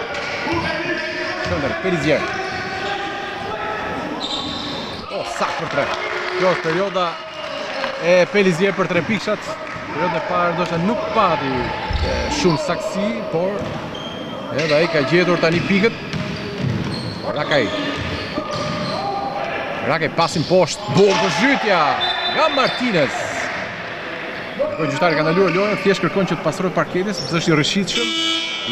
Shëndër, Pelizier. O, oh, saktë për tre. Kjo është perioda e Pelizier për tre pikëshat. Periodën e parë ndoshta nuk pati shumë saktësi, por edhe ai ka gjetur tani pikët. Rakaj. Rakaj pasin poshtë, bum, zhytja nga Martinez. Gjyqtari ka ndaluar lojën, thjesht kërkon që të pastrojë parketin sepse është i rrëshqitshëm.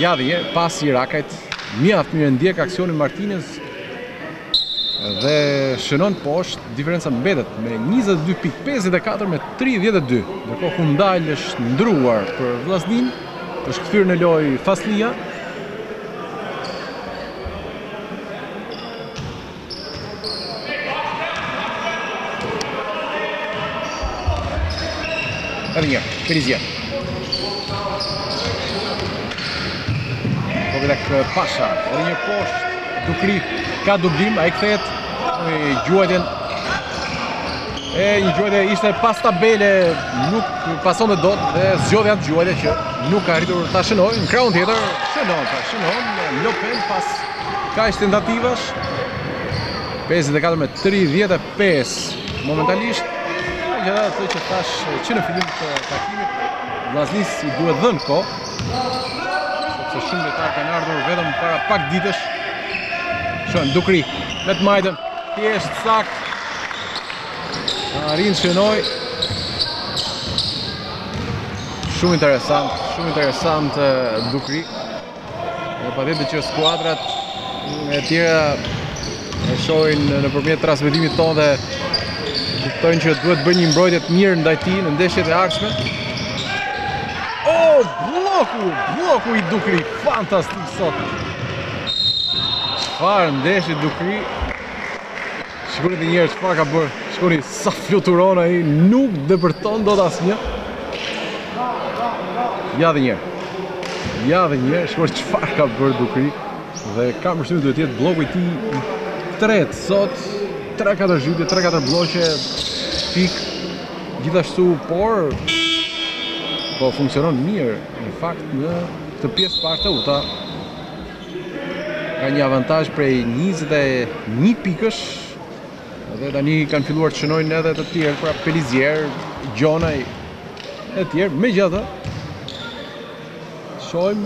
Ja dhe pasi i Rakajt. Mjaft mirë ndjek aksionin Martinez. Dhe shënon poshtë, diferenca mbetet në 22. 54 me 32. Ndërkohë Hundal është ndërruar për Vllazninë, është kthyer në lojë Faslija. Edhe një, Pelizier. Kovidak Pasha, edhe një poshtë Dukri ka dublim, ai kthehet, gjuajtje, një gjuajtje ishte pas tabele nuk pasonte dot dhe zgjodhi atë gjuajtje që nuk ka arritur ta shënojë, në krahun tjetër shënon ta shënon Lopen pas kaq shumë tentativash 54 me 35 momentalisht siç dhe thashë që në fillim të takimit Vllaznisë i duhet dhënë kohë Sepse shumë lojtarë kanë ardhur vetëm para pak ditësh. Shënon Dukri, me të majtën, thjesht saktë. Arrin të shënojë. Shumë interesant, shumë interesant Dukri. Dhe patjetër që skuadrat e tjera E shohin nëpërmjet transmetimit tonë dhe kuptojnë që duhet të bëjnë një mbrojtje të mirë ndaj tij në ndeshjet e ardhshme. O oh, blloku, blloku i Dukri, fantastik sot. Çfarë ndeshje Dukri? Shikojeni dhe një herë çfarë ka bërë. Shikoni sa fluturon ai, nuk depërton dot asnjë. Ja dhe një herë. Ja dhe një herë, shikoni çfarë ka bërë Dukri. Dhe kam përshtypjen duhet të jetë blloku i tij i tretë sot. 3-4 zhytje, 3-4 blloqe, pikë gjithashtu, por po funksionon mirë në fakt në këtë pjesë të parë te Uta. Ka një avantazh prej 21 pikësh dhe tani kanë filluar të shënojnë edhe të tjerë, pra Pelizier, Gjonaj e tjerë. Megjithatë, shohim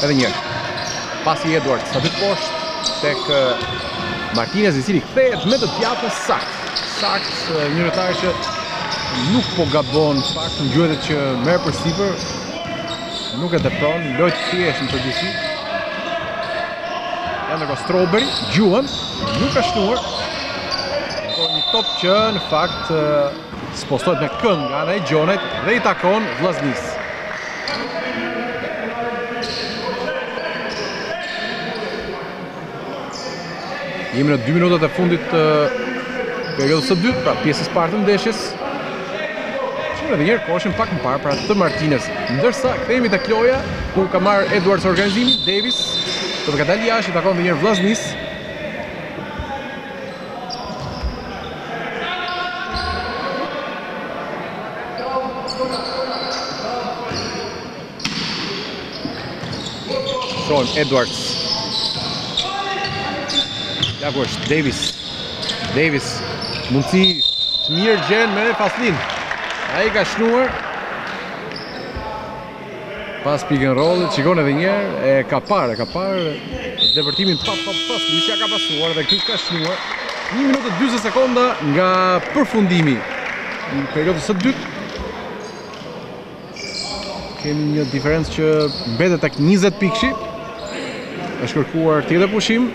Edhe një herë. Pasi Edwards sa ty poshtë tek Martinez i cili kthehet me të djathtën saktë. Saktë një lojtar që nuk po gabon fakt në gjuajtjet që merr përsipër. Nuk e tepron, lot thjesht në përgjithësi. Ja ndërkohë Strawberry, gjuan, nuk ka shënuar, Shikojmë një top që në fakt spostohet me kënd nga ana e Gjonajt dhe i takon Vllaznisë. Jemi në 2 minutat e fundit të periodës së dytë, pra pjesës parë të ndeshjes. Shohim edhe një herë koshin pak më parë, pra të Martinez. Ndërsa, kthehemi tek loja, ku ka marrë Edwards organizimin, Davis, topi ka dalë jashtë, i takon edhe një herë Vllaznisë, Shohim Edwards Lagu është Davis Davis Mundësi të mirë gjen me Faslinë Ai ka shënuar Pas pick and rollit, shikon edhe një herë, e ka parë, e ka parë depërtimin Fa Fa Faslia ka pasuar dhe këtu ka shënuar 1 minutë 20 sekonda nga përfundimi i periodës së dytë kemi një diferencë që mbetet tek 20 pikëshi është kërkuar tjetë pushim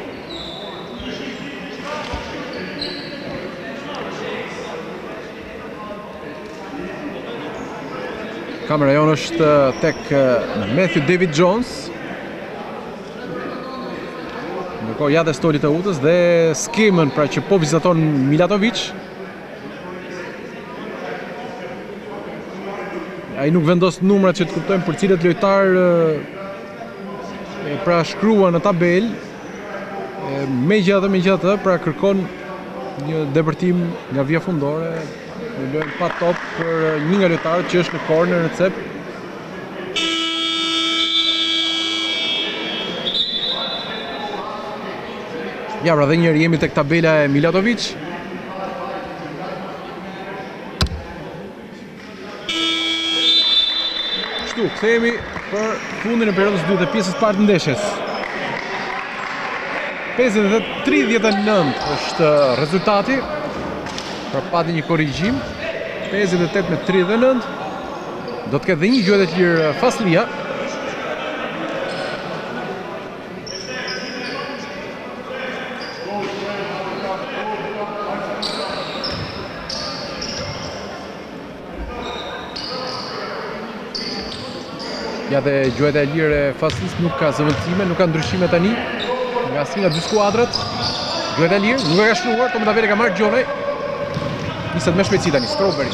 Kamera jonë është tek Matthew David Jones. Ndërkohë ja dhe stolin e utës dhe skemën pra që po vizaton Milatovic. Ai nuk vendos numrat që të kuptojmë për cilët lojtarë pra shkruan në tabelë. Megjithatë megjithatë pra kërkon një depërtim nga vija fundore Një lojë pa top për një nga lojtarët që është në korner në cep. Ja pra edhe një herë jemi tek tabela e Milatovic. Kështu, kthehemi për fundin e periodës dy dhe pjesës së parë të ndeshjes. 50-39 është rezultati, pra pati një korrigjim, 58 me 39, do të ketë dhe një gjuajtje të lirë Faslia, Ja dhe gjuajtja e lirë e Faslisë nuk ka zëvendësime, nuk ka ndryshime tani në asnjë nga dy skuadrat. Gjuajtja e lirë, nuk e ka shënuar, topin e ka marrë Gjonaj. Niset me shpejtësi tani, Stroberi.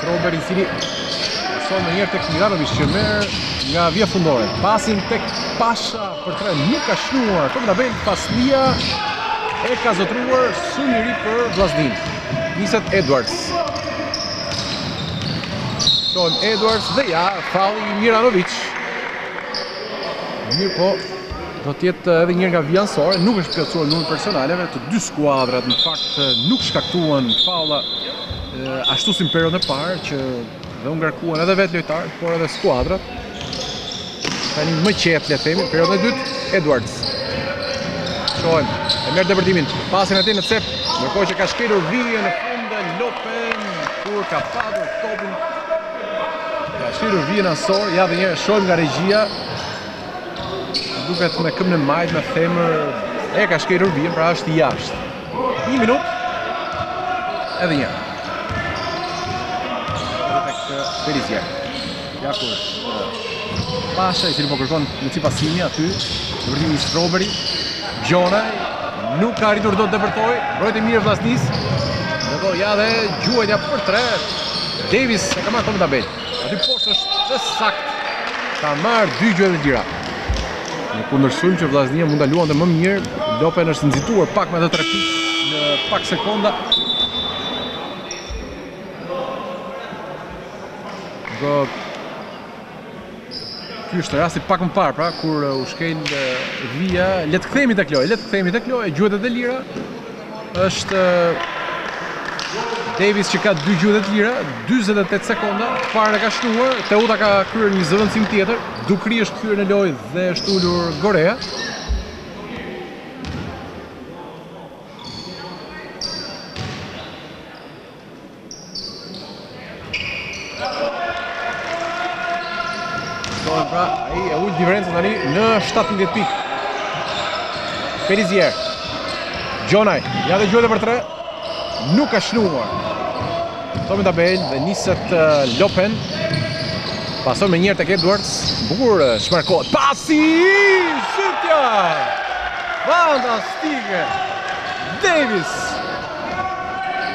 Stroberi, i cili çon menjëherë tek Miranovic që merr nga vija fundore. Pasin tek Pasha për tre, nuk ka shënuar, topin Faslia e ka zotëruar shumë mirë për Vllazninë. Niset Edwards. Çon Edwards dhe ja, faulli i Miranovic. Mirëpo, do të jetë edhe një herë nga vija anësore, nuk është plotësuar numri i personaleve, të dy skuadrat në fakt nuk shkaktuan faulla ashtu si në periodën e parë që dhe u ngarkuan edhe vetë lojtarët, por edhe skuadrat. Tani më qetë le të themi, periodën e dytë, Edwards. Shohim, e merr depërtimin, pasin e tij në cep, ndërkohë që ka shkelur vijën në fund e Lopen kur ka pasur topin. Ka shkelur vijën anësore, ja dhe njëherë shohim nga regjia. Duket me këmbën e majtë me thembër e ka shkelur vijën, pra është jashtë. 1 minutë. Edhe një. Perisier. Ja ku është Pasha, i cili po kërkon mundësi pasimi aty, depërtimi Strawberry, Gjonaj, nuk ka arritur dot të depërtojë, mbrojtje e mirë e Vllaznisë, dhe do ja dhe gjuajtja për tre, Davis e ka marrë topin në tabelë, aty poshtë është dhe sakt, ka marrë dy gjuajtje të lira. Në kundërsulm që Vllaznia mund ta luante më mirë, Lopen është nxituar pak me atë tre në pak sekonda, Do Ky është rasti pak më parë, pra kur u shkel vija, le të kthehemi tek lojë, le të kthehemi tek lojë, gjuajtje të lira. Është Davis që ka dy gjuajtje të lira, 48 sekonda, të parën e ka shënuar, Teuta ka kryer një zëvendësim tjetër, Dukri është kthyer në lojë dhe është ulur Gorea. Shtohen pra, ai e ul diferencën tani në 17 pik. Perizier. Gjonaj, ja dhe gjuan për tre. Nuk ka shënuar. Tomi tabelë dhe niset Lopen. Pason me njërën te këto duart. Bukur, shmarkohet. Pasi! Zhytja! Fantastike! Davis!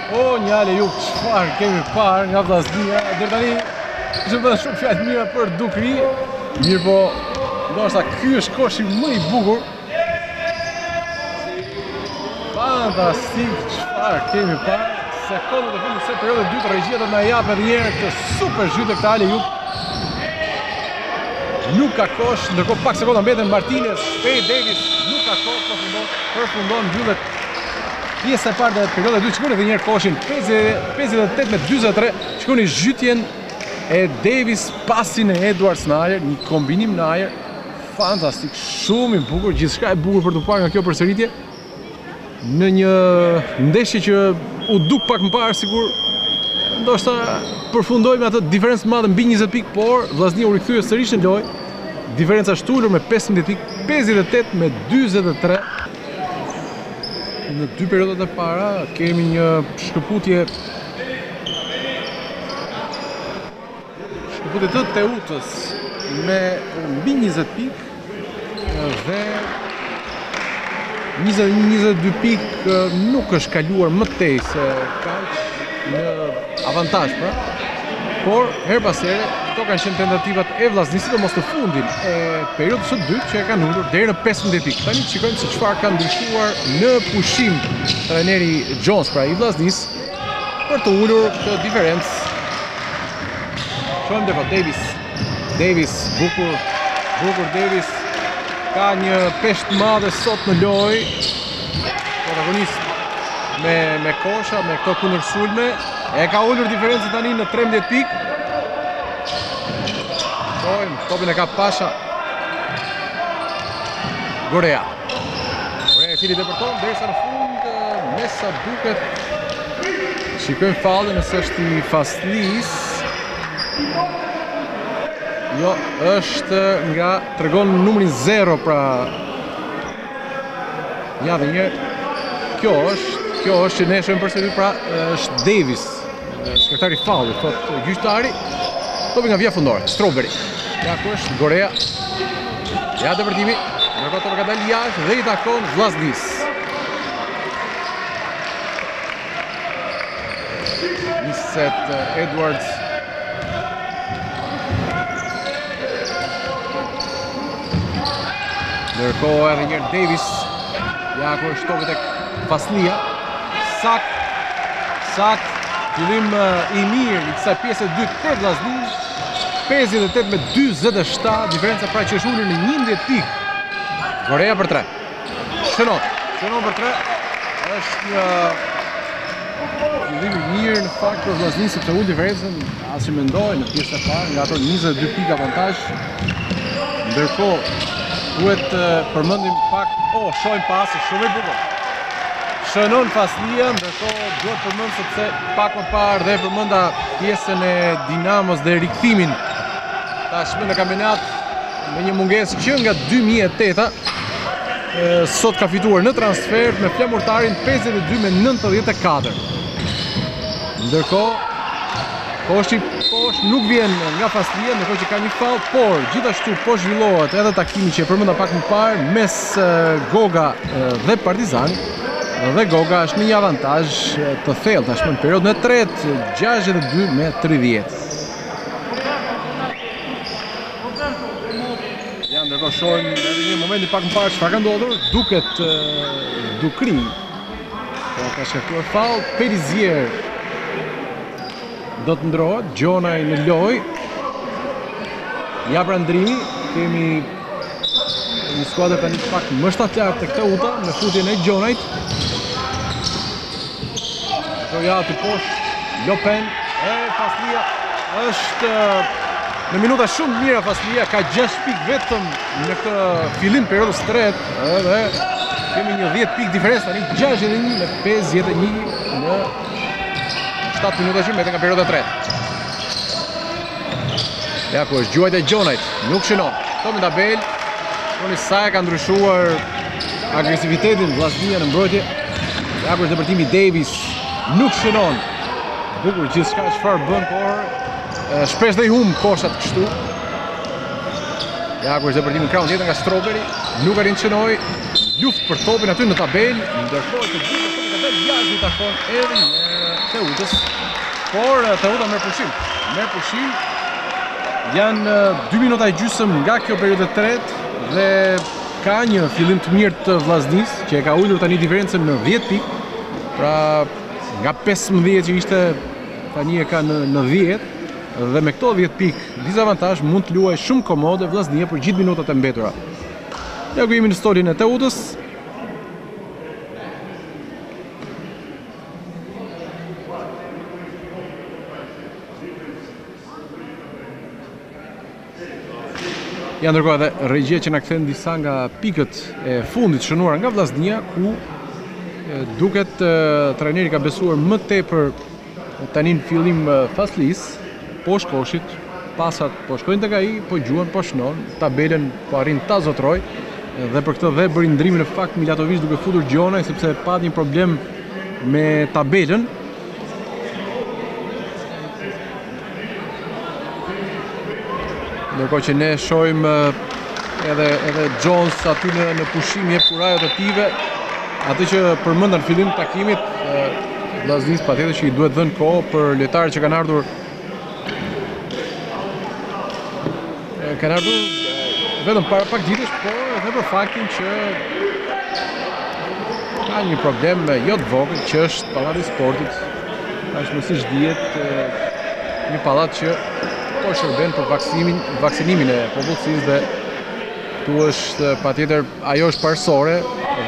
O, oh, një alley-oop çfarë kemi parë nga Vllaznia Dhe tani, që për të shumë fjalë të mira për dukri Mirëpo, ndoshta ky është koshi më i bukur Fantastik çfarë kemi parë Sekondat e fundit se perioda e dytë regjia do të na japë edhe një herë këtë super zhytje këtë alley-oop Nuk ka kosh, ndërkohë pak sekonda mbeten Martinez, Pej Davis, nuk ka kosh, përfundon, përfundon, gjyllet Pjesa e parë dhe perioda e dytë shikoni dhe një herë koshin 58 me 43 shikoni zhytjen e Davis pasin e Edwards në ajër një kombinim në ajër fantastik shumë i bukur gjithçka e bukur për t'u parë nga kjo përsëritje në një ndeshje që u duk pak më parë sikur ndoshta përfundoi me atë diferencë të madhe mbi 20 pikë por Vllaznia u rikthye sërish në lojë diferenca është ulur me 15 pikë 58 me 43 Në dy periodat e para kemi një shkëputje shkëputje të Teutës me mbi 20 pikë dhe 21-22 pikë nuk është kaluar më tej se kaq në avantazh pra. Por herë pas here këto kanë qenë tentativat e Vllaznisë sidomos te fundi i periodës së dytë që e kanë ulur deri në 15 pikë. Tani të shikojmë se çfarë ka ndryshuar në pushim trajneri Jones pra i Vllaznisë për të ulur këtë diferencë. Shohim Devo Davis. Davis bukur. Bukur Davis ka një peshë të madhe sot në lojë. Protagonist me, me kosha, me këto kundërsulme E ka ulur diferencën tani në 13 pikë Shohim, topin e ka pasha Gorea Gorea i cili depërton, derisa në fund Me sa duket Shikojmë faullin nëse është i fastlis Jo, është na tregon numrin 0 pra Ja dhe një Kjo është Kjo është që ne shohim përsëri pra është Davis shkaktari i faullit thotë gjyqtari Topi nga vija fundore Strawberry Ja ku është Gorea Ja depërtimi Ndërkohë topi ka dalë jashtë Dhe i takon Vllaznisë Niset eh, Edwards Ndërkohë edhe një herë Davis Ja ku është topi te Fazlia Saktë Saktë Fillim i mirë i kësaj pjese të dytë për Vllazninë 58 me 47 Diferenca pra që është ulur në 11 pikë Goreja për 3 Shënon, shënon për tre, është një fillim i mirë në fakt për Vllazninë, sepse uli diferencën, as që mendohej në pjesën e parë, nga ato 22 pikë avantazh, ndërkohë, duhet të përmendim pak, o, oh, shohim pasim, shumë i bukur, shënon Fazlia, ndërkohë, duhet përmendur, sepse pak më parë e përmenda pjesën e Dinamos dhe rikthimin, tashmë në kampionat, Me një mungesë që nga 2008-a, sot ka fituar në transfertë me Flamurtarin 52 me 94. Ndërkohë, koshi poshtë nuk vjen nga Fazlia, ndërkohë që ka një faull, por gjithashtu po zhvillohet edhe takimi që e përmenda pak më parë mes Goga dhe Partizani, dhe Goga është në një avantazh të thellë, tashmë në periodën e tretë, 62 me 30. Ja, ndërkohë shohim edhe një herë momentin pak më parë çfarë ka ndodhur, duket dukri, po ka shkaktuar faull, Perizier do të ndërrohet, Gjonaj në lojë, ja pra ndërrimi, kemi një skuadër tani pak më shtatlartë tek Teuta, me futjen e Gjonajt, Ja aty poshtë, topin, e Fazlia, është në minuta shumë të mira Fazlia, ka 6 pikë vetëm në këtë fillim periode të tretë, edhe kemi një 10 pikë diferencë, tani 61 me 51 në 7 minuta që mbeten nga perioda e tretë. Ja ku është gjuajtja e Gjonajt, nuk shënon, topi në tabelë, tani sa e ka ndryshuar agresivitetin Vllaznia në mbrojtje. Ja ku është depërtimi Davis nuk shënon. Bukur gjithçka çfarë bën, por shpesh dhe i humb koshat kështu. Ja ku është depërtimi në krahun tjetër nga Strawberry, nuk arrin të shënojë. Luftë për topin aty në tabelë, ndërkohë topi del jashtë i takon edhe një herë Teutës. Por Teuta merr pushim, merr pushim. Janë 2 minuta e gjysmë nga kjo periodë e tretë dhe Ka një fillim të mirë të Vllaznisë, që e ka ulur tani diferencën në 10 pikë. Pra, nga 15 që ishte tani e ka në 10 dhe me këto 10 pikë dizavantazh mund të luajë shumë komode Vllaznia për gjithë minutat e mbetura. Ja ku jemi në stolin e Teutës. Ja ndërkohë edhe regjia që na kthen disa nga pikët e fundit shënuara nga Vllaznia ku duket trajneri ka besuar më tepër tani në fillim Faslisë, poshtë koshit, pasat po shkojnë tek ai, po gjuan, po shënon, tabelën po arrin ta zotërojë dhe për këtë dhe bëri ndrimin në fakt Milatoviç duke futur Gjonaj sepse pat një problem me tabelën Ndërkohë që ne shohim edhe edhe Jones aty në në pushim jep kurajo të tijve. Atë që përmenda në fillim të takimit, Vllaznisë patjetër që i duhet dhënë kohë për lojtarët që kanë ardhur. Kanë ardhur vetëm para pak ditësh, por edhe për faktin që ka një problem jo të vogël që është Pallati i Sportit Tashmë siç dihet, një pallat që po shërben për vaksinimin e popullsisë dhe këtu është patjetër ajo është parësore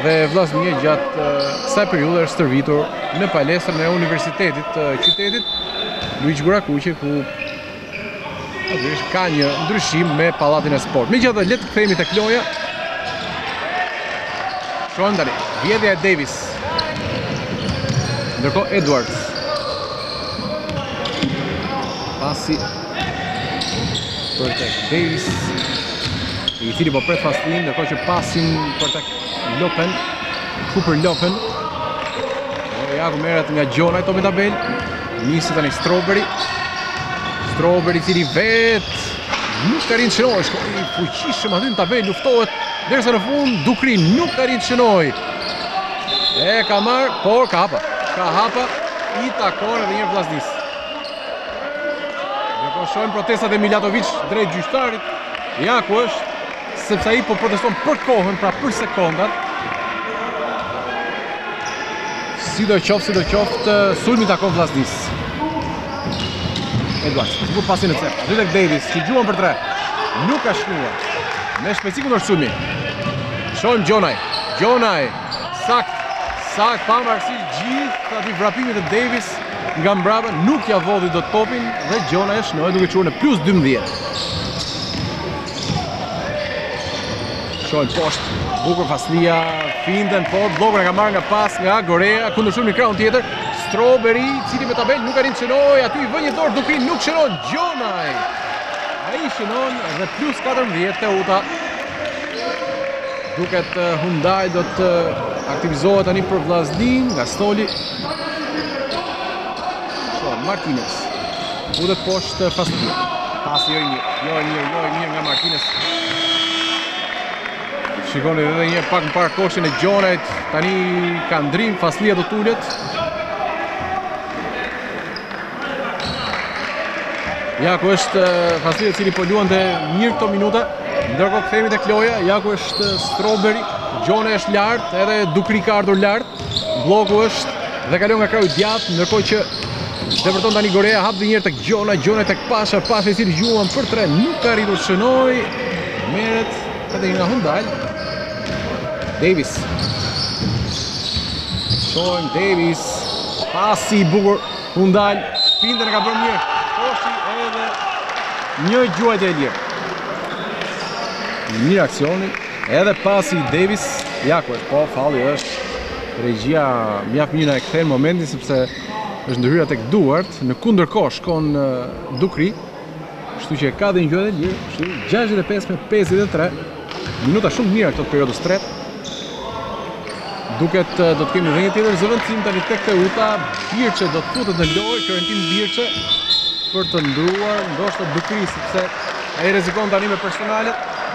dhe Vllaznia gjatë kësaj periudhe është stërvitur në palestrën e Universitetit të qytetit Luigj Gurakuqi ku Natyrisht ka një ndryshim me Pallatin e Sportit. Megjithatë le të kthehemi te loja. Shohim tani, vjedhja e Davis. Ndërkohë Edwards. Pasi për te Davis. I cili po pret pas tim, ndërkohë që pasi për te Lopen. Cooper Lopen. Ja ku merret nga Gjonaj, Tomi me tabelë. Nisi tani Strawberry. Strawberry tiri vet. Nuk arrin të shënojë, shkon i fuqishëm aty në tabelë luftohet, derisa në fund Dukri nuk arrin të shënojë. E ka marr, por ka hapa. Ka hapa i takon edhe një herë Vllaznisë. Ne po shohim protestat e Milatoviç drejt gjyqtarit. Ja ku është sepse ai po proteston për kohën, pra për sekondat. Sidoqoftë, sidoqoftë, sulmi i takon Vllaznisë. Edwards, ku pasin në cep. Ri tek Davis, që gjuan për tre. Nuk ka shkuar. Me shpejtësi kundërsulmi. Shohim Gjonaj. Gjonaj. Saktë. Saktë pavarësisht gjithë atij vrapimit të Davis nga mbrapa nuk ia vodhi dot topin dhe Gjonaj shënon duke çuar në plus 12. Shohim poshtë, bukur Fasllia, fintën, por bllokun e ka marrë nga pas nga Gorea, kundërsulm në krahun tjetër, Stroberi, i cili me tabelë nuk arrin të shënojë, aty i vë një dorë dupi, nuk shënon, Gjonaj, ai shënon dhe plus 14 Teuta, duket eh, Hundal do të aktivizohet tani për Vllaznin, nga stoli, Martinez, Futet poshtë pas të mirë. Pasi jo i mirë, jo i mirë, jo i mirë nga Martinez. Shikoni dhe njëherë pak më parë koshin e Gjonajt, tani ka ndërrim, Fasllia do të ulet. Ja ku është eh, Fasllia i cili po luan dhe mirë këto minuta, ndërkohë kthehemi tek loja, ja ku është eh, Strawberry, Gjonaj është lart, edhe Dukri ka ardhur lart. Blloku është dhe kalon nga krahu i djathtë, ndërkohë që depërton tani Gorea, hap dhe njëherë te Gjonaj, Gjonaj tek Pasha, Pasha i cili gjuan për tre, nuk ka arritur të shënojë, merret, këtë një nga Hundal, Davis, shohim Davis, pasi i bukur, Hundal, fintën e ka bërë mirë, Koshi edhe një gjuajtje e lirë. Mirë aksioni, Edhe pasi i Davis, ja ku është po, faulli është. Regjia mjaft mirë na e kthen momentin sepse është ndërhyrja tek duart, në kundërkohë shkon Dukri. Kështu që ka dhe një gjuajtje e lirë, kështu 65 me 53. Minuta shumë të mira këto të periodës së tretë. Duket do të kemi dhe një tjetër zëvendësim tani tek Teuta, Birçe do të futet në lojë, Florentin Birçe për të ndërruar ndoshta Dukri sepse ai rrezikon tani me personalet.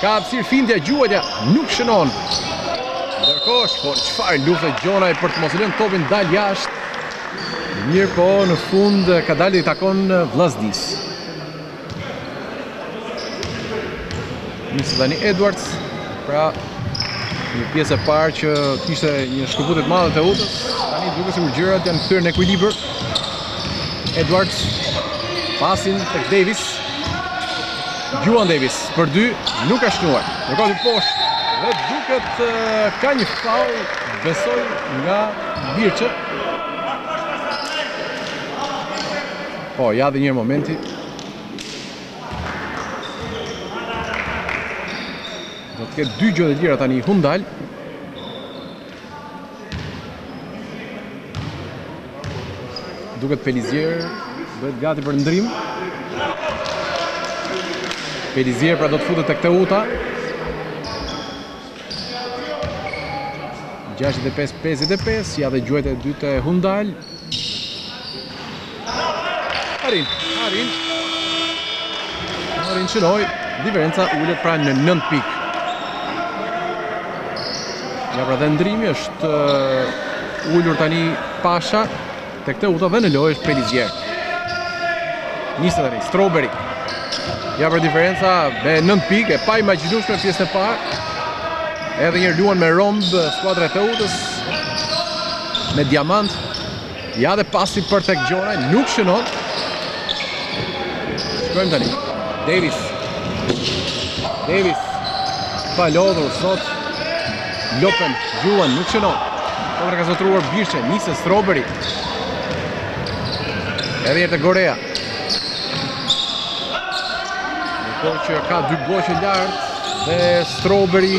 Ka hapësirë finta, gjuajtja nuk shënon. Ndërkohë, po çfarë luftë Gjonaj për të mos lënë topin të dalë jashtë. Mirëpo në fund ka dalë dhe i takon Vllaznisë. Nis tani Edwards, pra një pjesë e parë që kishte një shkëputje të madhe të Teutës. Tani duket sikur gjërat janë kthyer në ekuilibër. Edwards pasin tek Davis. Gjuan Davis për dy, nuk ka shënuar. Në kodi poshtë dhe duket ka një faul besoj nga Birçe. Po, ja dhe njëherë momenti. Do të ketë dy gjuajtje të lira tani Hundal. Duket Pelizier bëhet gati për ndërrim. Pelizier pra do të futet tek Teuta. 65-55, ja dhe gjuajtja e dytë e Hundal. Marin, Marin. Marin shënoi, diferenca ulet pra në 9 pikë. Ja pra dhe ndërrimi është uh, ulur tani Pasha, tek Teuta dhe në lojë është Pelizjer. Nis tani, Strawberry. Ja pra diferenca me 9 pikë, e paimagjinueshme pjesën e parë. Edhe një herë luan me romb skuadra e Teutës, me diamant ja dhe pasi për tek Gjonaj nuk shënon shkojmë tani Davis Davis i palodhur sot Lopen gjuan nuk shënon kontra ka zotëruar Birçe nis Stroberi edhe jep te Gorea ndërkohë që ka dy blloqe lart dhe Stroberi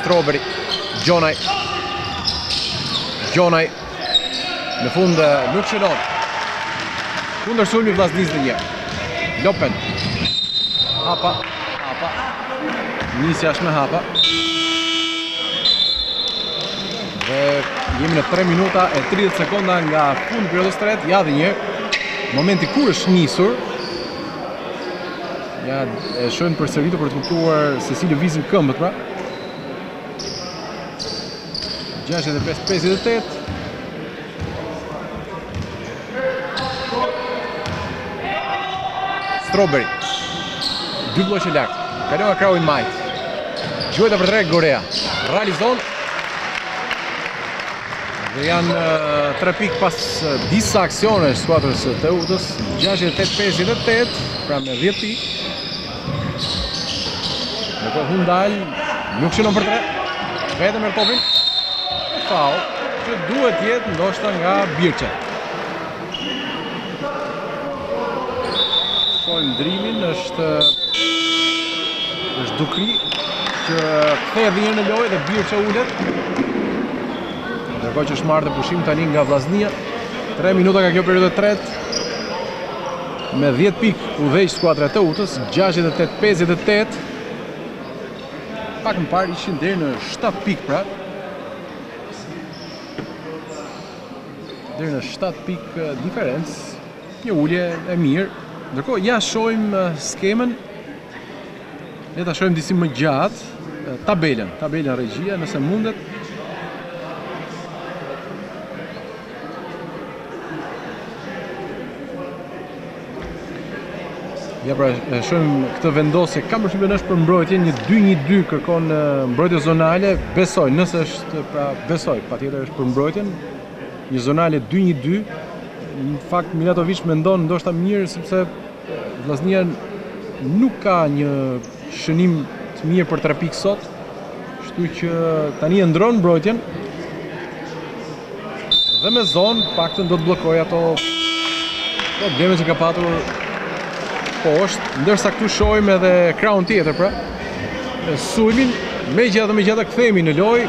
Stroberi, Gjonaj, Gjonaj, në fund nuk shënon, kundërsulmi i Vllaznisë në një, Lopen, hapa, hapa, nisja është me hapa, dhe jemi në 3 minuta e 30 sekonda nga fundi i periodës së tretë, ja dhe një, momenti kur është nisur, Ja, e shohim përsëritjen për të kuptuar se si lëvizin këmbët pra. 65-58. Strawberry. Dy blloqe lart. Kalon nga krahu i majtë. Gjuajtja për tre, Gorea. Realizon. Dhe janë tre pikë pas disa aksionesh skuadrës së Teutës, 68-58, pra me 10 pikë. Ndërkohë Hundal, nuk shënon për tre, vetë e merr topin, faull, që duhet të jetë ndoshta nga Birçe. Shohim ndërrimin, është është Dukri që kthehet në lojë dhe Birçe ulet. Ndërkohë që është marrë dhe pushim tani nga Vllaznia. 3 minuta ka kjo periodë e tretë. Me 10 pikë udhëheq skuadra e Teutës, 68-58. Pak më parë ishin deri në 7 pikë pra. deri në 7 pikë diferencë. Një ulje e mirë. Ndërkohë ja shohim skemën. Le ta shohim disi më gjatë tabelën, tabelën regjia nëse mundet. Ja pra, e shohim këtë vendosje, kam përshtypjen është për mbrojtjen, një 2-1-2 kërkon mbrojtje zonale, besoj, nëse është, pra, besoj, patjetër është për mbrojtjen, një zonale 2-1-2, në fakt Milatoviç mendon ndoshta mirë, sepse Vllaznia nuk ka një shënim të mirë për trepikësh sot. Kështu që tani e ndërron mbrojtjen. Dhe me zonë, paktën do të bllokojë ato problemet që ka patur poshtë, ndërsa këtu shohim edhe krahun tjetër pra. Me sulmin, me gjithë dhe me gjithë kthehemi në lojë.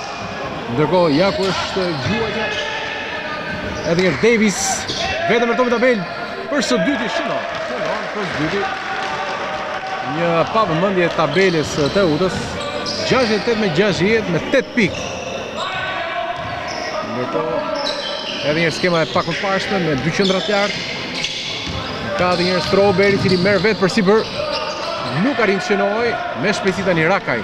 Ndërkohë, ja ku është gjuajtja. Edhe një herë Davis, vetëm për të, merr tabelë, për së dyti shënon, shënon, për së dyti. Një pavëmendje e tabelës së Teutës, 68 me 60 me 8 pikë. Ndërkohë, edhe një herë skema e pak më parshme me 2 qendrat lart. Ka dhe një herë Strawberry, i cili merr vetë përsipër, nuk arrin të shënojë, me shpejtësi tani Rrakaj.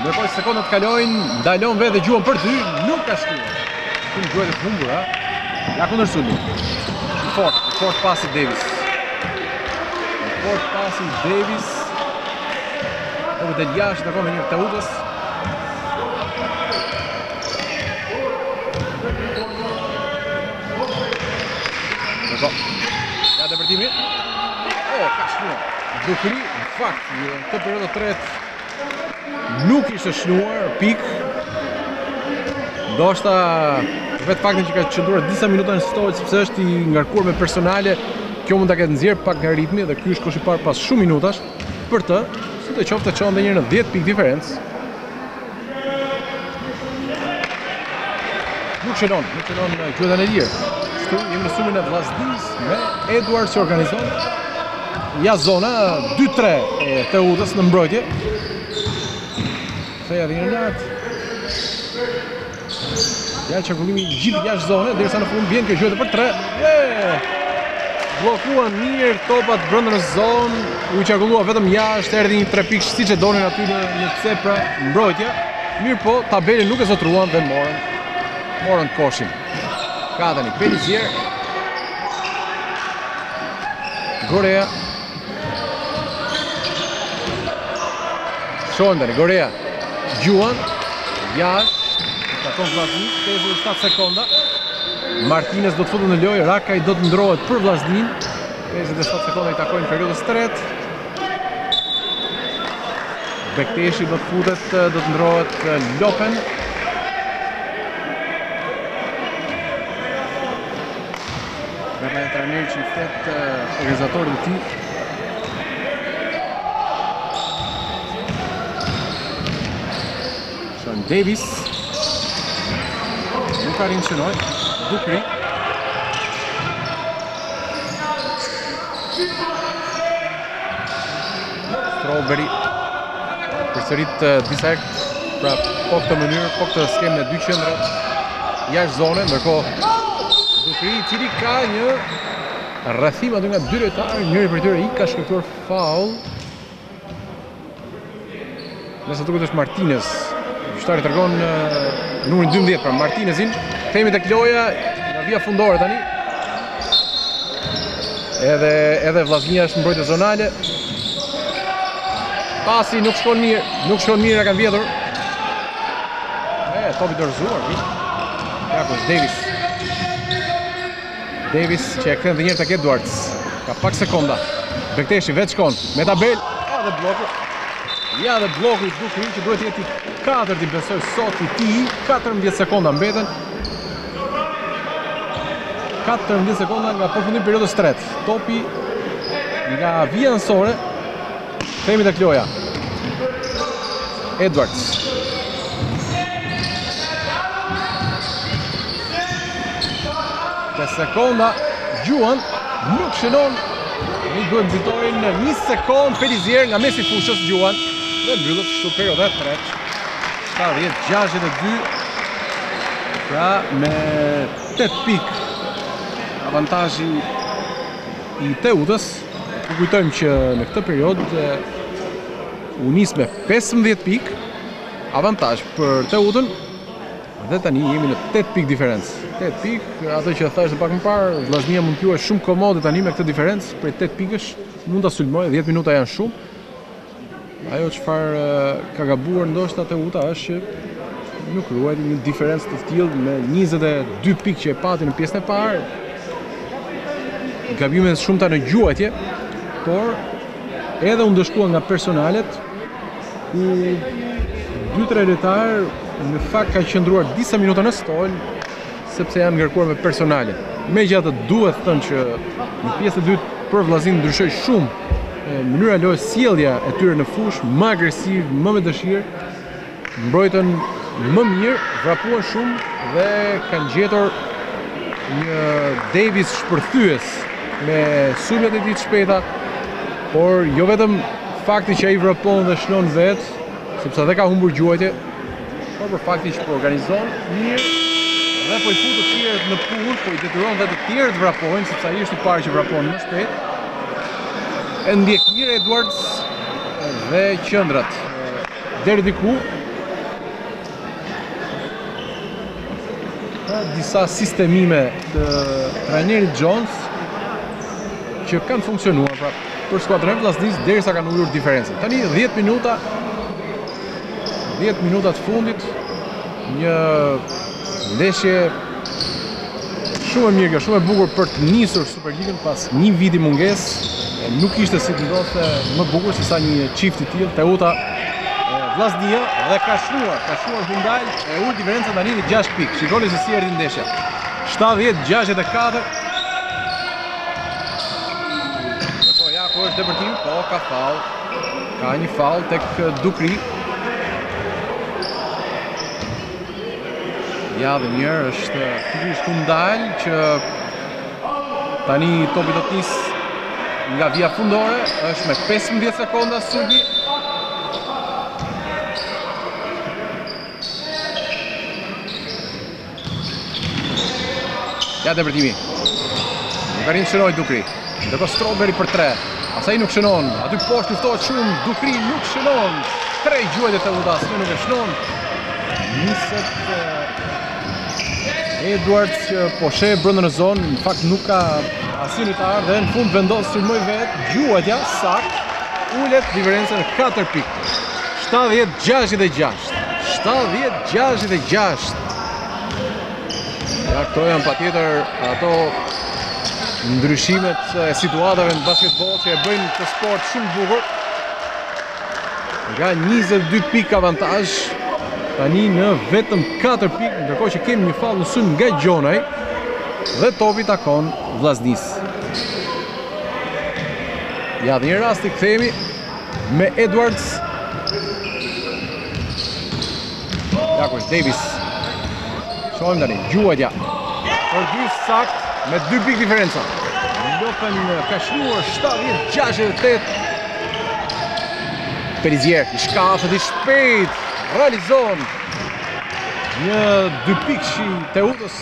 Ndërkohë që sekondat kalojnë, ndalon vetë dhe gjuan për dy, nuk ka shënuar. Shumë gjuajtje të humbura. Ja kundërsulmi. I fortë, i fortë pasi i Davis. I fortë pasi i Davis. E ai del jashtë, ndërkohë e Teutës. Ja dhe depërtimi. O, ka shënuar. Dukri, në fakt, në këtë periodë të tretë, Nuk kishte shënuar pikë. Ndoshta vetë fakti që ka qëndruar disa minuta në stol, sepse është i ngarkuar me personale, kjo mund ta ketë nxjerrë pak nga ritmi dhe ky është koshi i parë pas shumë minutash, për të, sido qoftë e çon dhe një herë në 10 pikë diferencën, Nuk qëllon, nuk qëllon gjuajtjen e lirë. Kështu, jemi në sulmin e Vllaznisë me Eduard që organizon. Ja zona, 2-3 e Teutës në mbrojtje. Feja vinë në lartë. Ja qarkullimi i gjithë jashtë zone, derisa në fund vjen kjo gjuajtje për tre. Bllokuan mirë topat brenda në zonë, u qarkullua vetëm jashtë, erdhi një trepikësh siç e donin aty në një cep pra mbrojtja. Mirëpo, tabelën nuk e zotëruan dhe morën morën koshin. Ka tani Pelizier. Gorea Shondër, Gorea gjuan, jashtë, i takon Vllaznisë, 57 sekonda. Martinez do të futet në lojë, Rakaj do të ndrohet për Vllazninë, 57 sekonda i takojnë periodës tretë. Bekteshi do të futet, do të ndrohet Lopen. Dhe trajneri që i flet organizatorit të tij. Sean Davis. Nuk ka arrin të shënojë. Dukri. Strawberry përsërit disa herë, pra po këtë mënyrë, po këtë skemë me dy qendra jashtë zonës, ndërkohë Dukri i cili ka një rrethim aty nga dy lojtarë, njëri prej tyre i ka shkaktuar faul. Me sa duket është Martinez. Gjyqtari tregon numrin 12, pra Martinezin. Kthehemi tek loja nga vija fundore tani. Edhe Vllaznia është në mbrojtje zonale. Pasimi nuk shkon mirë, nuk shkon mirë, e kanë vjedhur. E, topi dorëzuar, mi. Jakos Davis. Davis që e kthen dhe një herë tek Edwards Ka pak sekonda Bekteshi vetë shkon Me tabel Ja dhe blloku Ja dhe blloku i Dukrit që duhet të jetë i 4-ti besoj sot i tij 14 sekonda mbeten 14 sekonda nga përfundimi i periodës 3 Topi nga vija anësore Kthehemi tek loja. Edwards. Të sekonda, gjuan, nuk shënon, i duhet të nxitojnë në një sekond, Pelizier nga mesi i fushës gjuan, dhe mbyllet kështu perioda e tretë, 70-62, pra me 8 pikë avantazhin e Teutës, Ju kujtojmë që në këtë periodë u nis me 15 pikë avantazh për Teutën dhe tani jemi në 8 pikë diferencë. 8 pikë, atë që thashë edhe pak më parë, Vllaznia mund të luajë shumë komode tani me këtë diferencë prej 8 pikësh, mund ta sulmojë, 10 minuta janë shumë. Ajo çfarë ka gabuar ndoshta Teuta është që nuk ruajti një diferencë të tillë me 22 pikë që e pati në pjesën e parë. Gabime të shumta në gjuajtje, por edhe u ndëshkua nga personalet ku dy tre lojtarë në fakt ka qëndruar disa minuta në stol sepse janë ngarkuar me personale. Megjithatë duhet thënë që në pjesën e dytë për Vllazninë ndryshoi shumë mënyra e lojës, sjellja e tyre në fushë, më agresivë, më me dëshirë, mbrojtën më mirë, vrapuan shumë dhe kanë gjetur një Davis shpërthyes me sulmet e tij të shpejta, por jo vetëm fakti që ai vrapon dhe shënon vetë, sepse edhe ka humbur gjuajtje, por për faktin që po organizon mirë dhe po i fut të tjerët në punë, po i detyron dhe të tjerët vrapojnë, sepse ai është i pari që vrapon më shpejt. E ndjek mirë Edwards dhe qendrat deri diku. Pra disa sistemime të trajnerit Jones që kanë funksionuar pra. për skuadrën e Vllaznisë derisa kanë ulur diferencën. Tani 10 minuta 10 minuta të fundit një ndeshje shumë e mirë kjo, shumë e bukur për të nisur Superligën pas një viti mungesë, nuk kishte si të ndodhte më bukur sesa një çift i tillë, Teuta Vllaznia dhe ka shënuar, ka shënuar Hyundai e ul diferencën tani në 6 pikë. Shikoni se si erdhi ndeshja. 70-64 Po ja ku është depërtimi, po ka faull. Ka një faull tek Dukri. Ja dhe një herë është pikërisht ku ndal që tani topi do të nisë nga vija fundore, është me 15 sekonda Sugi. Ja depërtimi. Nuk arrin të shënojë Dukri. Ndërkohë Strawberry për tre. As ai nuk shënon. Aty poshtë luftohet shumë. Dukri nuk shënon. Tre gjuajtje Teuta, s'ka, nuk shënon. Niset... Eh, Edwards që po sheh brenda në zonë. Në fakt nuk ka asnjë lojtar dhe. Në fund vendos të sulmojë vetë. Gjuajtja e saktë. Ulet diferenca në 4 pikë. 70-66. 70-66 Ja këto janë patjetër ato ndryshimet e situatave në basketbol që e bëjnë këtë sport shumë të bukur Nga 22 pikë avantazh tani në vetëm 4 pikë ndërkohë që kemi një faull në sulm nga Gjonaj dhe topi i takon Vllaznisë Ja dhe një rast të kthehemi Me Edwards. Ja ku është Davis. Shohim tani gjuajtja. Për dy saktë, në dy pikë diferenca. Lopën ka shënuar 70-68. Perizier, i shkathët, i shpejtë, realizon një dypikësh i Teutës.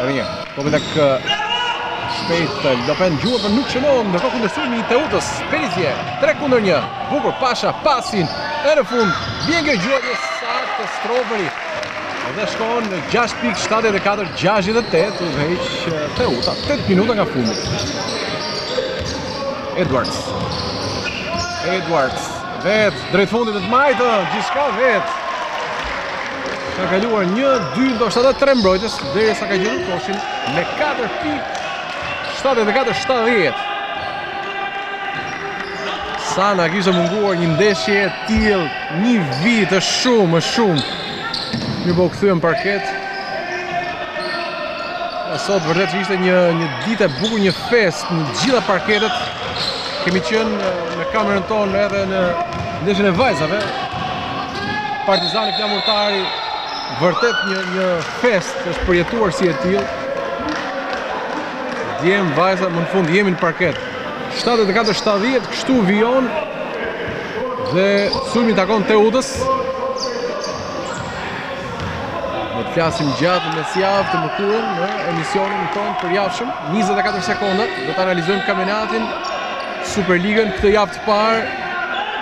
Edhe një, topi tek shpejt të Lopen gjuan për nuk shënon në kohë kundërsulmi i Teutës, Pelizier, 3 kundër 1, bukur Pasha, pasin, e në fund, vjen kjo gjuajtje e saktë e Strawberry, dhe shkon në 6 pikë 74-68, udhëheq Teuta, 8 minuta nga fundi. Edwards, Edwards, vetë, Drejt fundit të të majtë, gjithçka vetë. Ka kaluar një, dy, ndoshta tre mbrojtës, derisa ka gjetur koshin me 4 pikë, 74-70. Sa na kishte munguar një ndeshje e tillë, një vit shumë, shumë. Ne po u kthyem në parket. E sot vërtet që ishte një, një ditë e bukur, një festë në gjithë parketet. Kemi qenë me kamerën tonë edhe në ndeshjen e vajzave. Partizani Flamurtari vërtet një, një festë është përjetuar si e tillë. Djem e vajza, më në fund jemi në parket. 74-70, kështu vijon dhe sulmi takon Teutës. Do të flasim gjatë në mesjavë të mërkurën në emisionin tonë të përjavshëm. 24 sekonda, do të analizojmë kampionatin, Superligën, këtë javë të parë,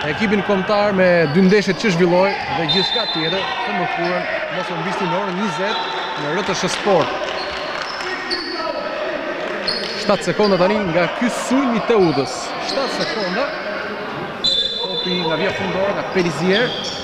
ekipin kombëtar me dy ndeshjet që zhvilloi dhe gjithçka tjetër të mërkurën mos e humbisni në orën 20 në RTSH Sport. 7 sekonda tani nga ky sulm i Teutës. 7 sekonda, topi nga vija fundore nga Pelizier,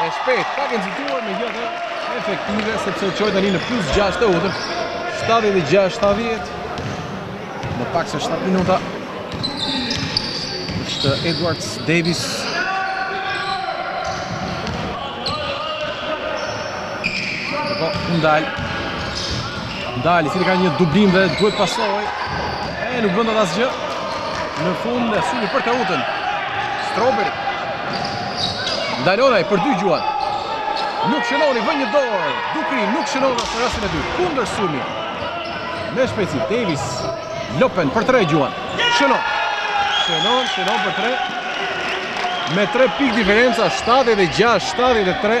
E shpejtë, pak e nxituar megjithatë efektive, sepse e çoi tani në plus 6 Teutën, 76-70, më pak se 7 minuta, është Edwards Davis, po, ndal, ndal, i cili ka një dublim dhe duhet të pasojë, e nuk bën dot asgjë, në fund, sulmi për Teutën, Strawberry, Ndalon ai për dy gjuan. Nuk shënon, vë një dorë. Dukri nuk shënon as në rastin e dytë. Kundërsulmi. Me shpejtësi Davis Lopen për tre gjuan. Shënon. Shënon, shënon për tre. Me tre pikë diferenca 76-73.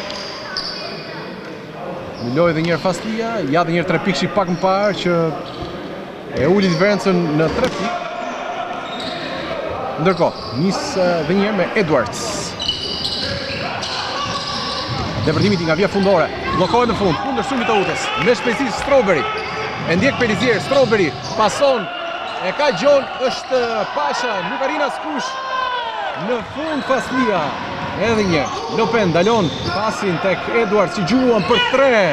Lojë dhe njëherë Fastia, ja dhe njëherë trepikëshi pak më parë që e uli diferencën në tre pikë. Ndërkohë, nis dhe njëherë me Edwards. Depërtimi i tij nga vija fundore, bllokohet në fund, kundërsulmi i Teutës, me shpejtësi Strawberry, e ndjek Pelizier, Strawberry, pason, e ka gjonë, është pasha, nuk arrin askush, në fund Fastia. Edhe një, lob, e ndalon pasin tek Edwards i gjuan për tre,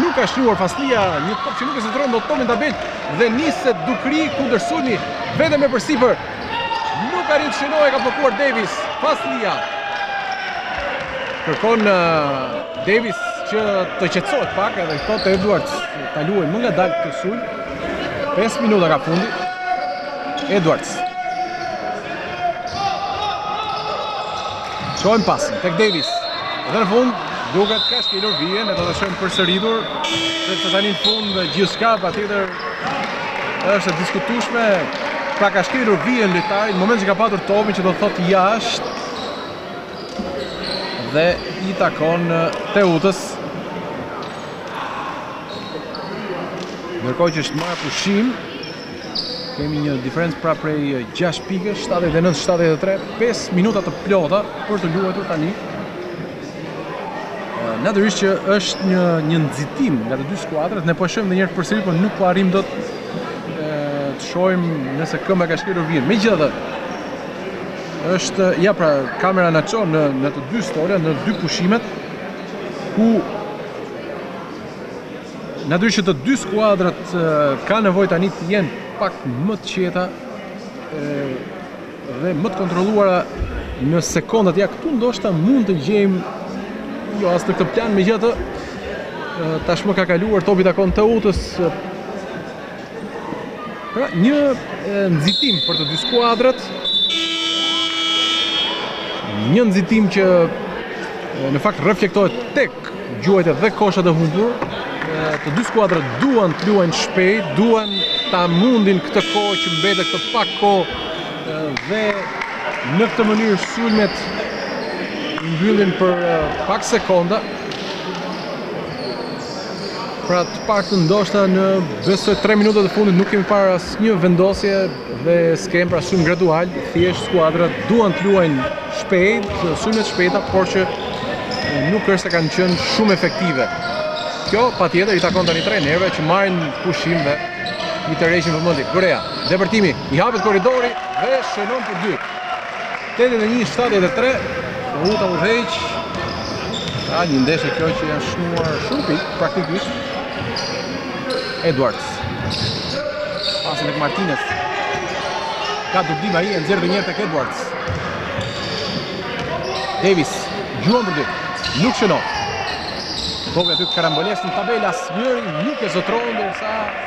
nuk ka shënuar Faslia, një top që nuk e zotëron dot topin tabelë dhe niset Dukri kundërsulmi, vetëm përsipër, nuk arrin të shënojë e ka bllokuar Davis, Faslia, kërkon Davis që të qetësohet pak edhe i thotë Edwards ta luajë më ngadalë këtë sulm, 5 minuta nga fundi, Edwards. Shohim pasin, tek Davis. Dhe në fund, duket ka shkelur vijën e do ta shohim përsëritur, se tani në fund, gjithçka, patjetër, është e diskutueshme, pra ka shkelur vijën lojtari, në moment që ka patur topin që do të thotë jashtë, dhe i takon Teutës, ndërkohë që është marrë pushim, Kemi një diferencë pra prej 6 pikë, 79-73, 5 minuta të plota për të luajtur tani. Natyrisht që është një një nxitim nga të dy skuadrat, ne po shohim edhe një herë përsëri, por nuk po arrijmë dot të shohim nëse këmba ka shkelur vijën. Megjithatë, është ja pra kamera na çon në në të dy stola, në dy pushimet ku Natyrisht që të dy skuadrat ka nevojë tani të jenë pak më të qeta dhe më të kontrolluara në sekondat. Ja këtu ndoshta mund të gjejmë jo as në këtë plan megjithatë tashmë ka kaluar topi i takon Teutës pra një nxitim për të dy skuadrat një nxitim që në fakt reflektohet tek Gjuajtjet dhe koshat e humbur, të dy skuadrat duan të luajnë shpejt, duan ta mundin këtë kohë që mbetet, këtë pak kohë dhe në këtë mënyrë sulmet mbyllen për pak sekonda. Pra të paktën ndoshta në besoj 3 minutat e fundit nuk kemi parë asnjë vendosje Dhe skemë pra shumë gradual, thjesht skuadrat duan të luajnë shpejt, sulme të shpejta, por që nuk është se kanë qenë shumë efektive. Kjo patjetër i takon tani trajnerëve që marrin pushim dhe i tërheqin vëmendjen. Korea, depërtimi, i hapet korridori dhe shënon për dy. 81 73 Teuta udhëheq Pra një ndeshje kjo që janë shënuar shumë pikë praktikisht Edwards Pasin te Martinez Depërtim ai e nxjerr edhe një herë te Edwards Davis Gjuan për dy Nuk shënon Topi aty të karambolesh në tabelë Asnjëri nuk e zotëron Ndërsa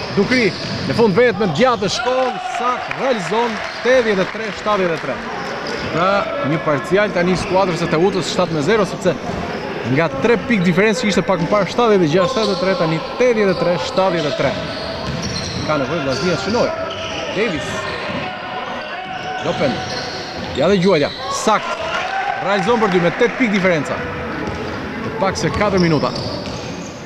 Dukri, në fund vetë me gjysmë të shkallë, saktë realizon 83-73. Pra një parcial tani skuadrës së Teutës 7-0, sepse nga 3 pikë diferencë që ishte pak më parë 76-73, tani 83-73. Ka nevojë Vllaznia të shënojë. Davis. Lopen. Ja dhe gjuajtja. Saktë. Realizon për 2 me 8 pikë diferenca. Më pak se 4 minuta.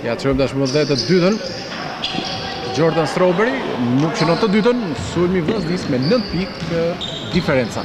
Ja ta shohim tashmë dhe të dytën Jordan Strawberry nuk shënon të dytën Sulmi i Vllaznisë me 9 pikë diferenca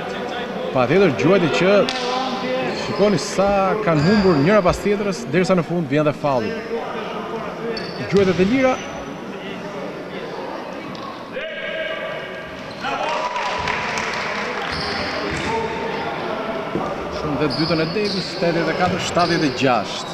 Patjetër gjuajtje që shikoni sa kanë humbur njëra pas tjetrës derisa në fund vjen dhe faulli. Gjuajtje të lira. Shënon dhe të dytën Davis, 84-76.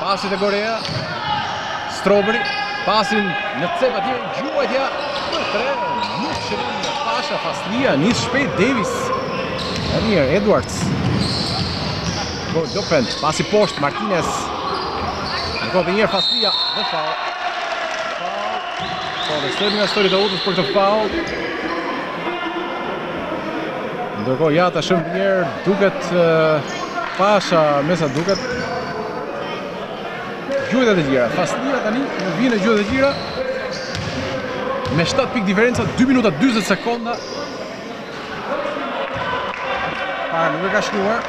Pasi te Gorea. Strawberry, pasin në cep atje gjuajtja për tre, nuk shënon Pasha Vllaznia, nis shpejt Davis, e mirë, Edwards, Go Lopent, pasi poshtë Martinez, ndërkohë dhe njëherë Vllaznia, dhe faull, faull, po dhe sërish nga stoli i Teutës për këtë faull, ndërkohë ja ta shohim njëherë duket, Pasha me sa duket. Gjuajtje të lira, Vllaznia tani në vijën e gjuajtjeve të lira. Me 7 pikë diferenca, 2 minuta 20 sekonda. Para, nuk e ka shkuar.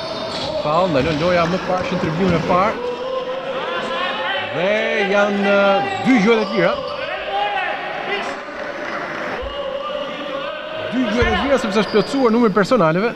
Faull, ndalon loja më parë që në tribunën e parë. Dhe janë dy gjuajtje të lira. Dy gjuajtje të lira sepse është plotësuar numri i personaleve.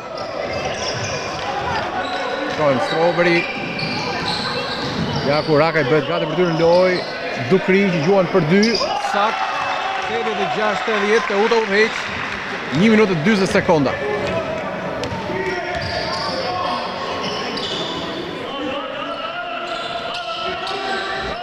Shkojmë Strawberry Ja ku Rakaj bëhet gati për të hyrë në lojë Dukri që gjuan për dy Saktë 86-80 Teuta udhëheq 1 minutë 20 sekonda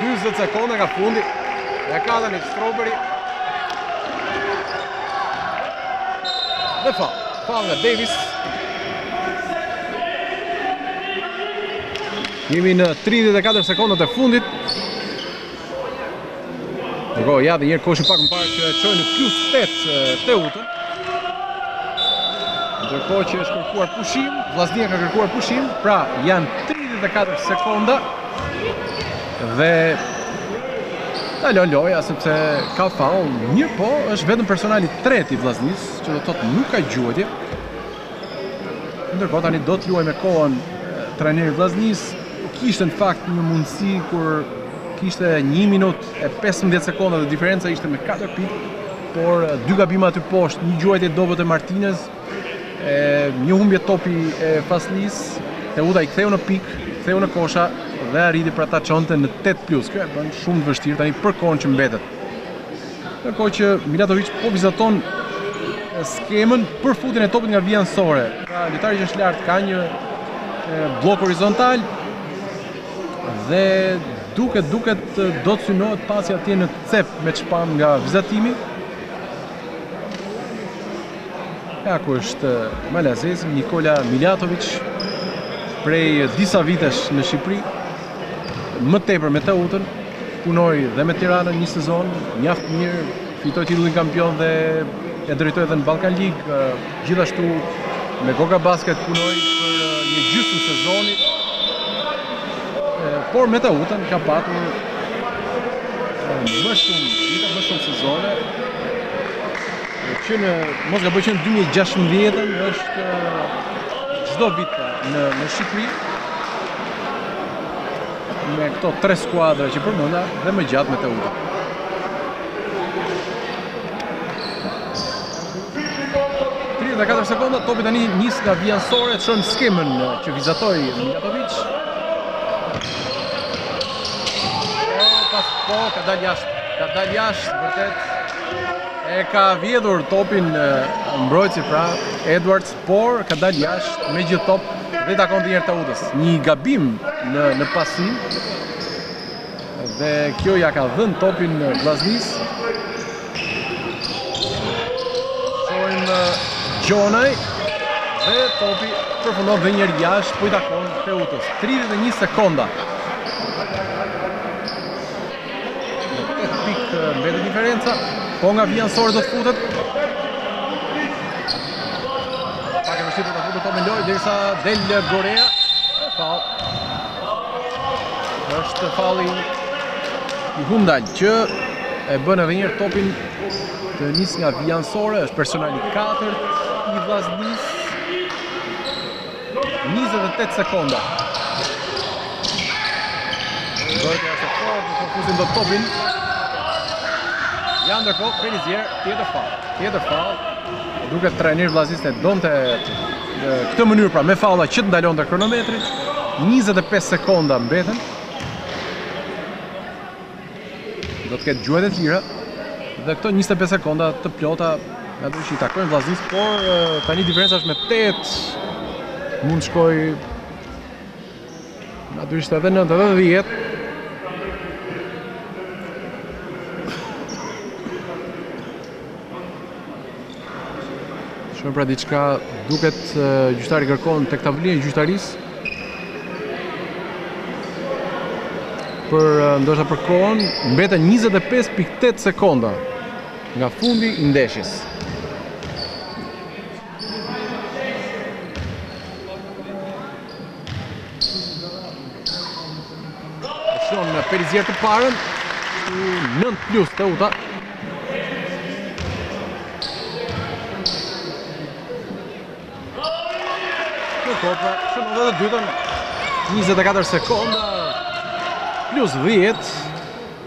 20 sekonda nga fundi Dhe ka dhe një stroberi Dhe fa Faull nga Davis Jemi në 34 sekondat e fundit Ndërkohë, ja dhe një herë koshi pak më parë që e çoi në plus 8 Teutën Ndërkohë që është kërkuar pushim Vllaznia ka kërkuar pushim Pra janë 34 sekonda dhe ndalon loja sepse ka faull, mirëpo është vetëm personali i tretë i Vllaznisë, që do të thotë nuk ka gjuajtje. Ndërkohë tani do të luajë me kohën trajneri i Vllaznisë, kishte në fakt një mundësi kur kishte 1 minutë e 15 sekonda dhe diferenca ishte me 4 pikë, por dy gabime aty poshtë, një gjuajtje e dobët e Martinez, Një humbje topi e Faslis, Teuta i ktheu në pik, ktheu në kosha dhe arriti pra ta çonte në 8 plus. Kjo e bën shumë të vështirë tani për kohën që mbetet. Ndërkohë që Milatovic po vizaton skemën për futjen e topit nga vija anësore. Pra lojtari që është lart ka një bllok horizontal dhe duket duket do të synohet pasi atje në cep me ç'pamë nga vizatimi. Ja ku është malazezi Nikola Milatovic prej disa vitesh në Shqipëri më tepër me Teutën punoi dhe me Tiranën një sezon mjaft mirë fitoi titullin kampion dhe e drejtoi edhe në Ballkan Lig gjithashtu me Goga Basket punoi për një gjysmë sezoni por me Teutën ka patur më shumë vite më shumë sezone Që në mos gaboj që në 2016 është çdo vit në në Shqipëri me këto tre skuadra që përmenda dhe më gjatë me Teutën. 34 sekonda, topi tani nis nga vija anësore, të shohim skemën që vizatoi Milatovic. E o, pas po, ka dalë jashtë, ka dalë jashtë, vërtet. E ka vjedhur topin mbrojtësi pra Edwards, por ka dalë jashtë me gjithë top dhe i takon dhe një herë Teutës. Një gabim në, në pasim dhe kjo ia ka dhënë topin Vllaznisë. Shohim uh, Gjonaj dhe topi përfundon dhe një herë jashtë, po i takon Teutës. 31 sekonda. 8 pikë mbetet diferenca. Po nga vija anësore do të futet. Pak e vështirë të futet Tomi Loj, derisa del Gorea. Faull. Është faulli i Hundal që e bën edhe një herë topin të nisë nga vija anësore, është personalja 4 i Vllaznisë. 28 sekonda. Bërgja se po, të të fusin dot topin. Ja ndërkohë, Pelizier, tjetër faull, tjetër faull. Duket trajneri i Vllaznisë e donte këtë mënyrë, pra me faulla që të ndalonte kronometri. 25 sekonda mbeten. Do të ketë gjuajtje të lira dhe këto 25 sekonda të plota natyrisht i takojnë Vllaznisë, por tani diferenca është me 8 mund të shkojë natyrisht edhe 9 edhe 10 Shohim pra diçka duket gjyqtari kërkon tek tavolina e gjyqtarisë. Por ndoshta për kohën mbeten 25.8 sekonda nga fundi i ndeshjes. Shënon Pelizier të parën, nëntë plus Teuta. Në kopë, shënon edhe të dytën, 24 sekonda, plus 10.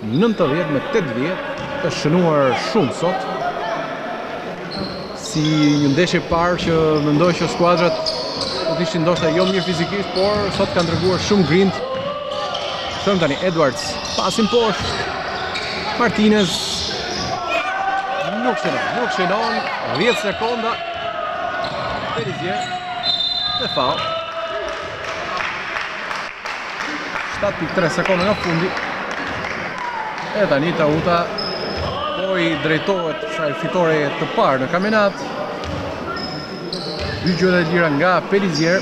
Nëntëdhjetë me tetëdhjetë është shënuar shumë sot. Si një ndeshje e parë që mendon që skuadrat do të ishin ndoshta jo mirë fizikisht, por sot kanë treguar shumë grintë. Shohim tani Edwards, pasin poshtë. Martinez nuk shënon, nuk shënon 10 sekonda. Pelizier. Dhe faull. 7.3 sekonda nga fundi. E tani Teuta po i drejtohet kësaj fitoreje të parë në kampionat. Dy gjuajtje të lira nga Pelizier.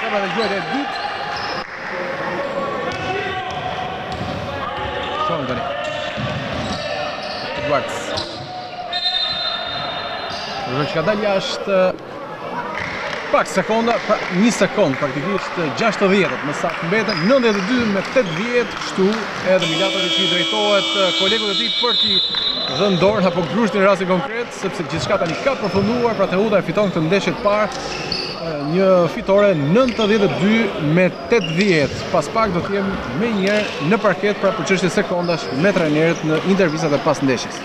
Bravo dhe gjuajtja e dytë. Shohim tani. Edwards. Dhe që ka dalë jashtë pak sekonda, pra një sekundë praktikisht 60 me sa të mbetën, 92 me 80, kështu edhe Milato që i drejtohet kolegut të tij për t'i dhënë dorën apo grushtin në rastin konkret. Sepse gjithçka tani ka përfunduar, pra Teuta e fiton këtë ndeshje të parë, një fitore 92 me 80. Pas pak do të jem menjëherë në parket pra për çështje sekondash me trajnerët në intervistat e pas ndeshjes.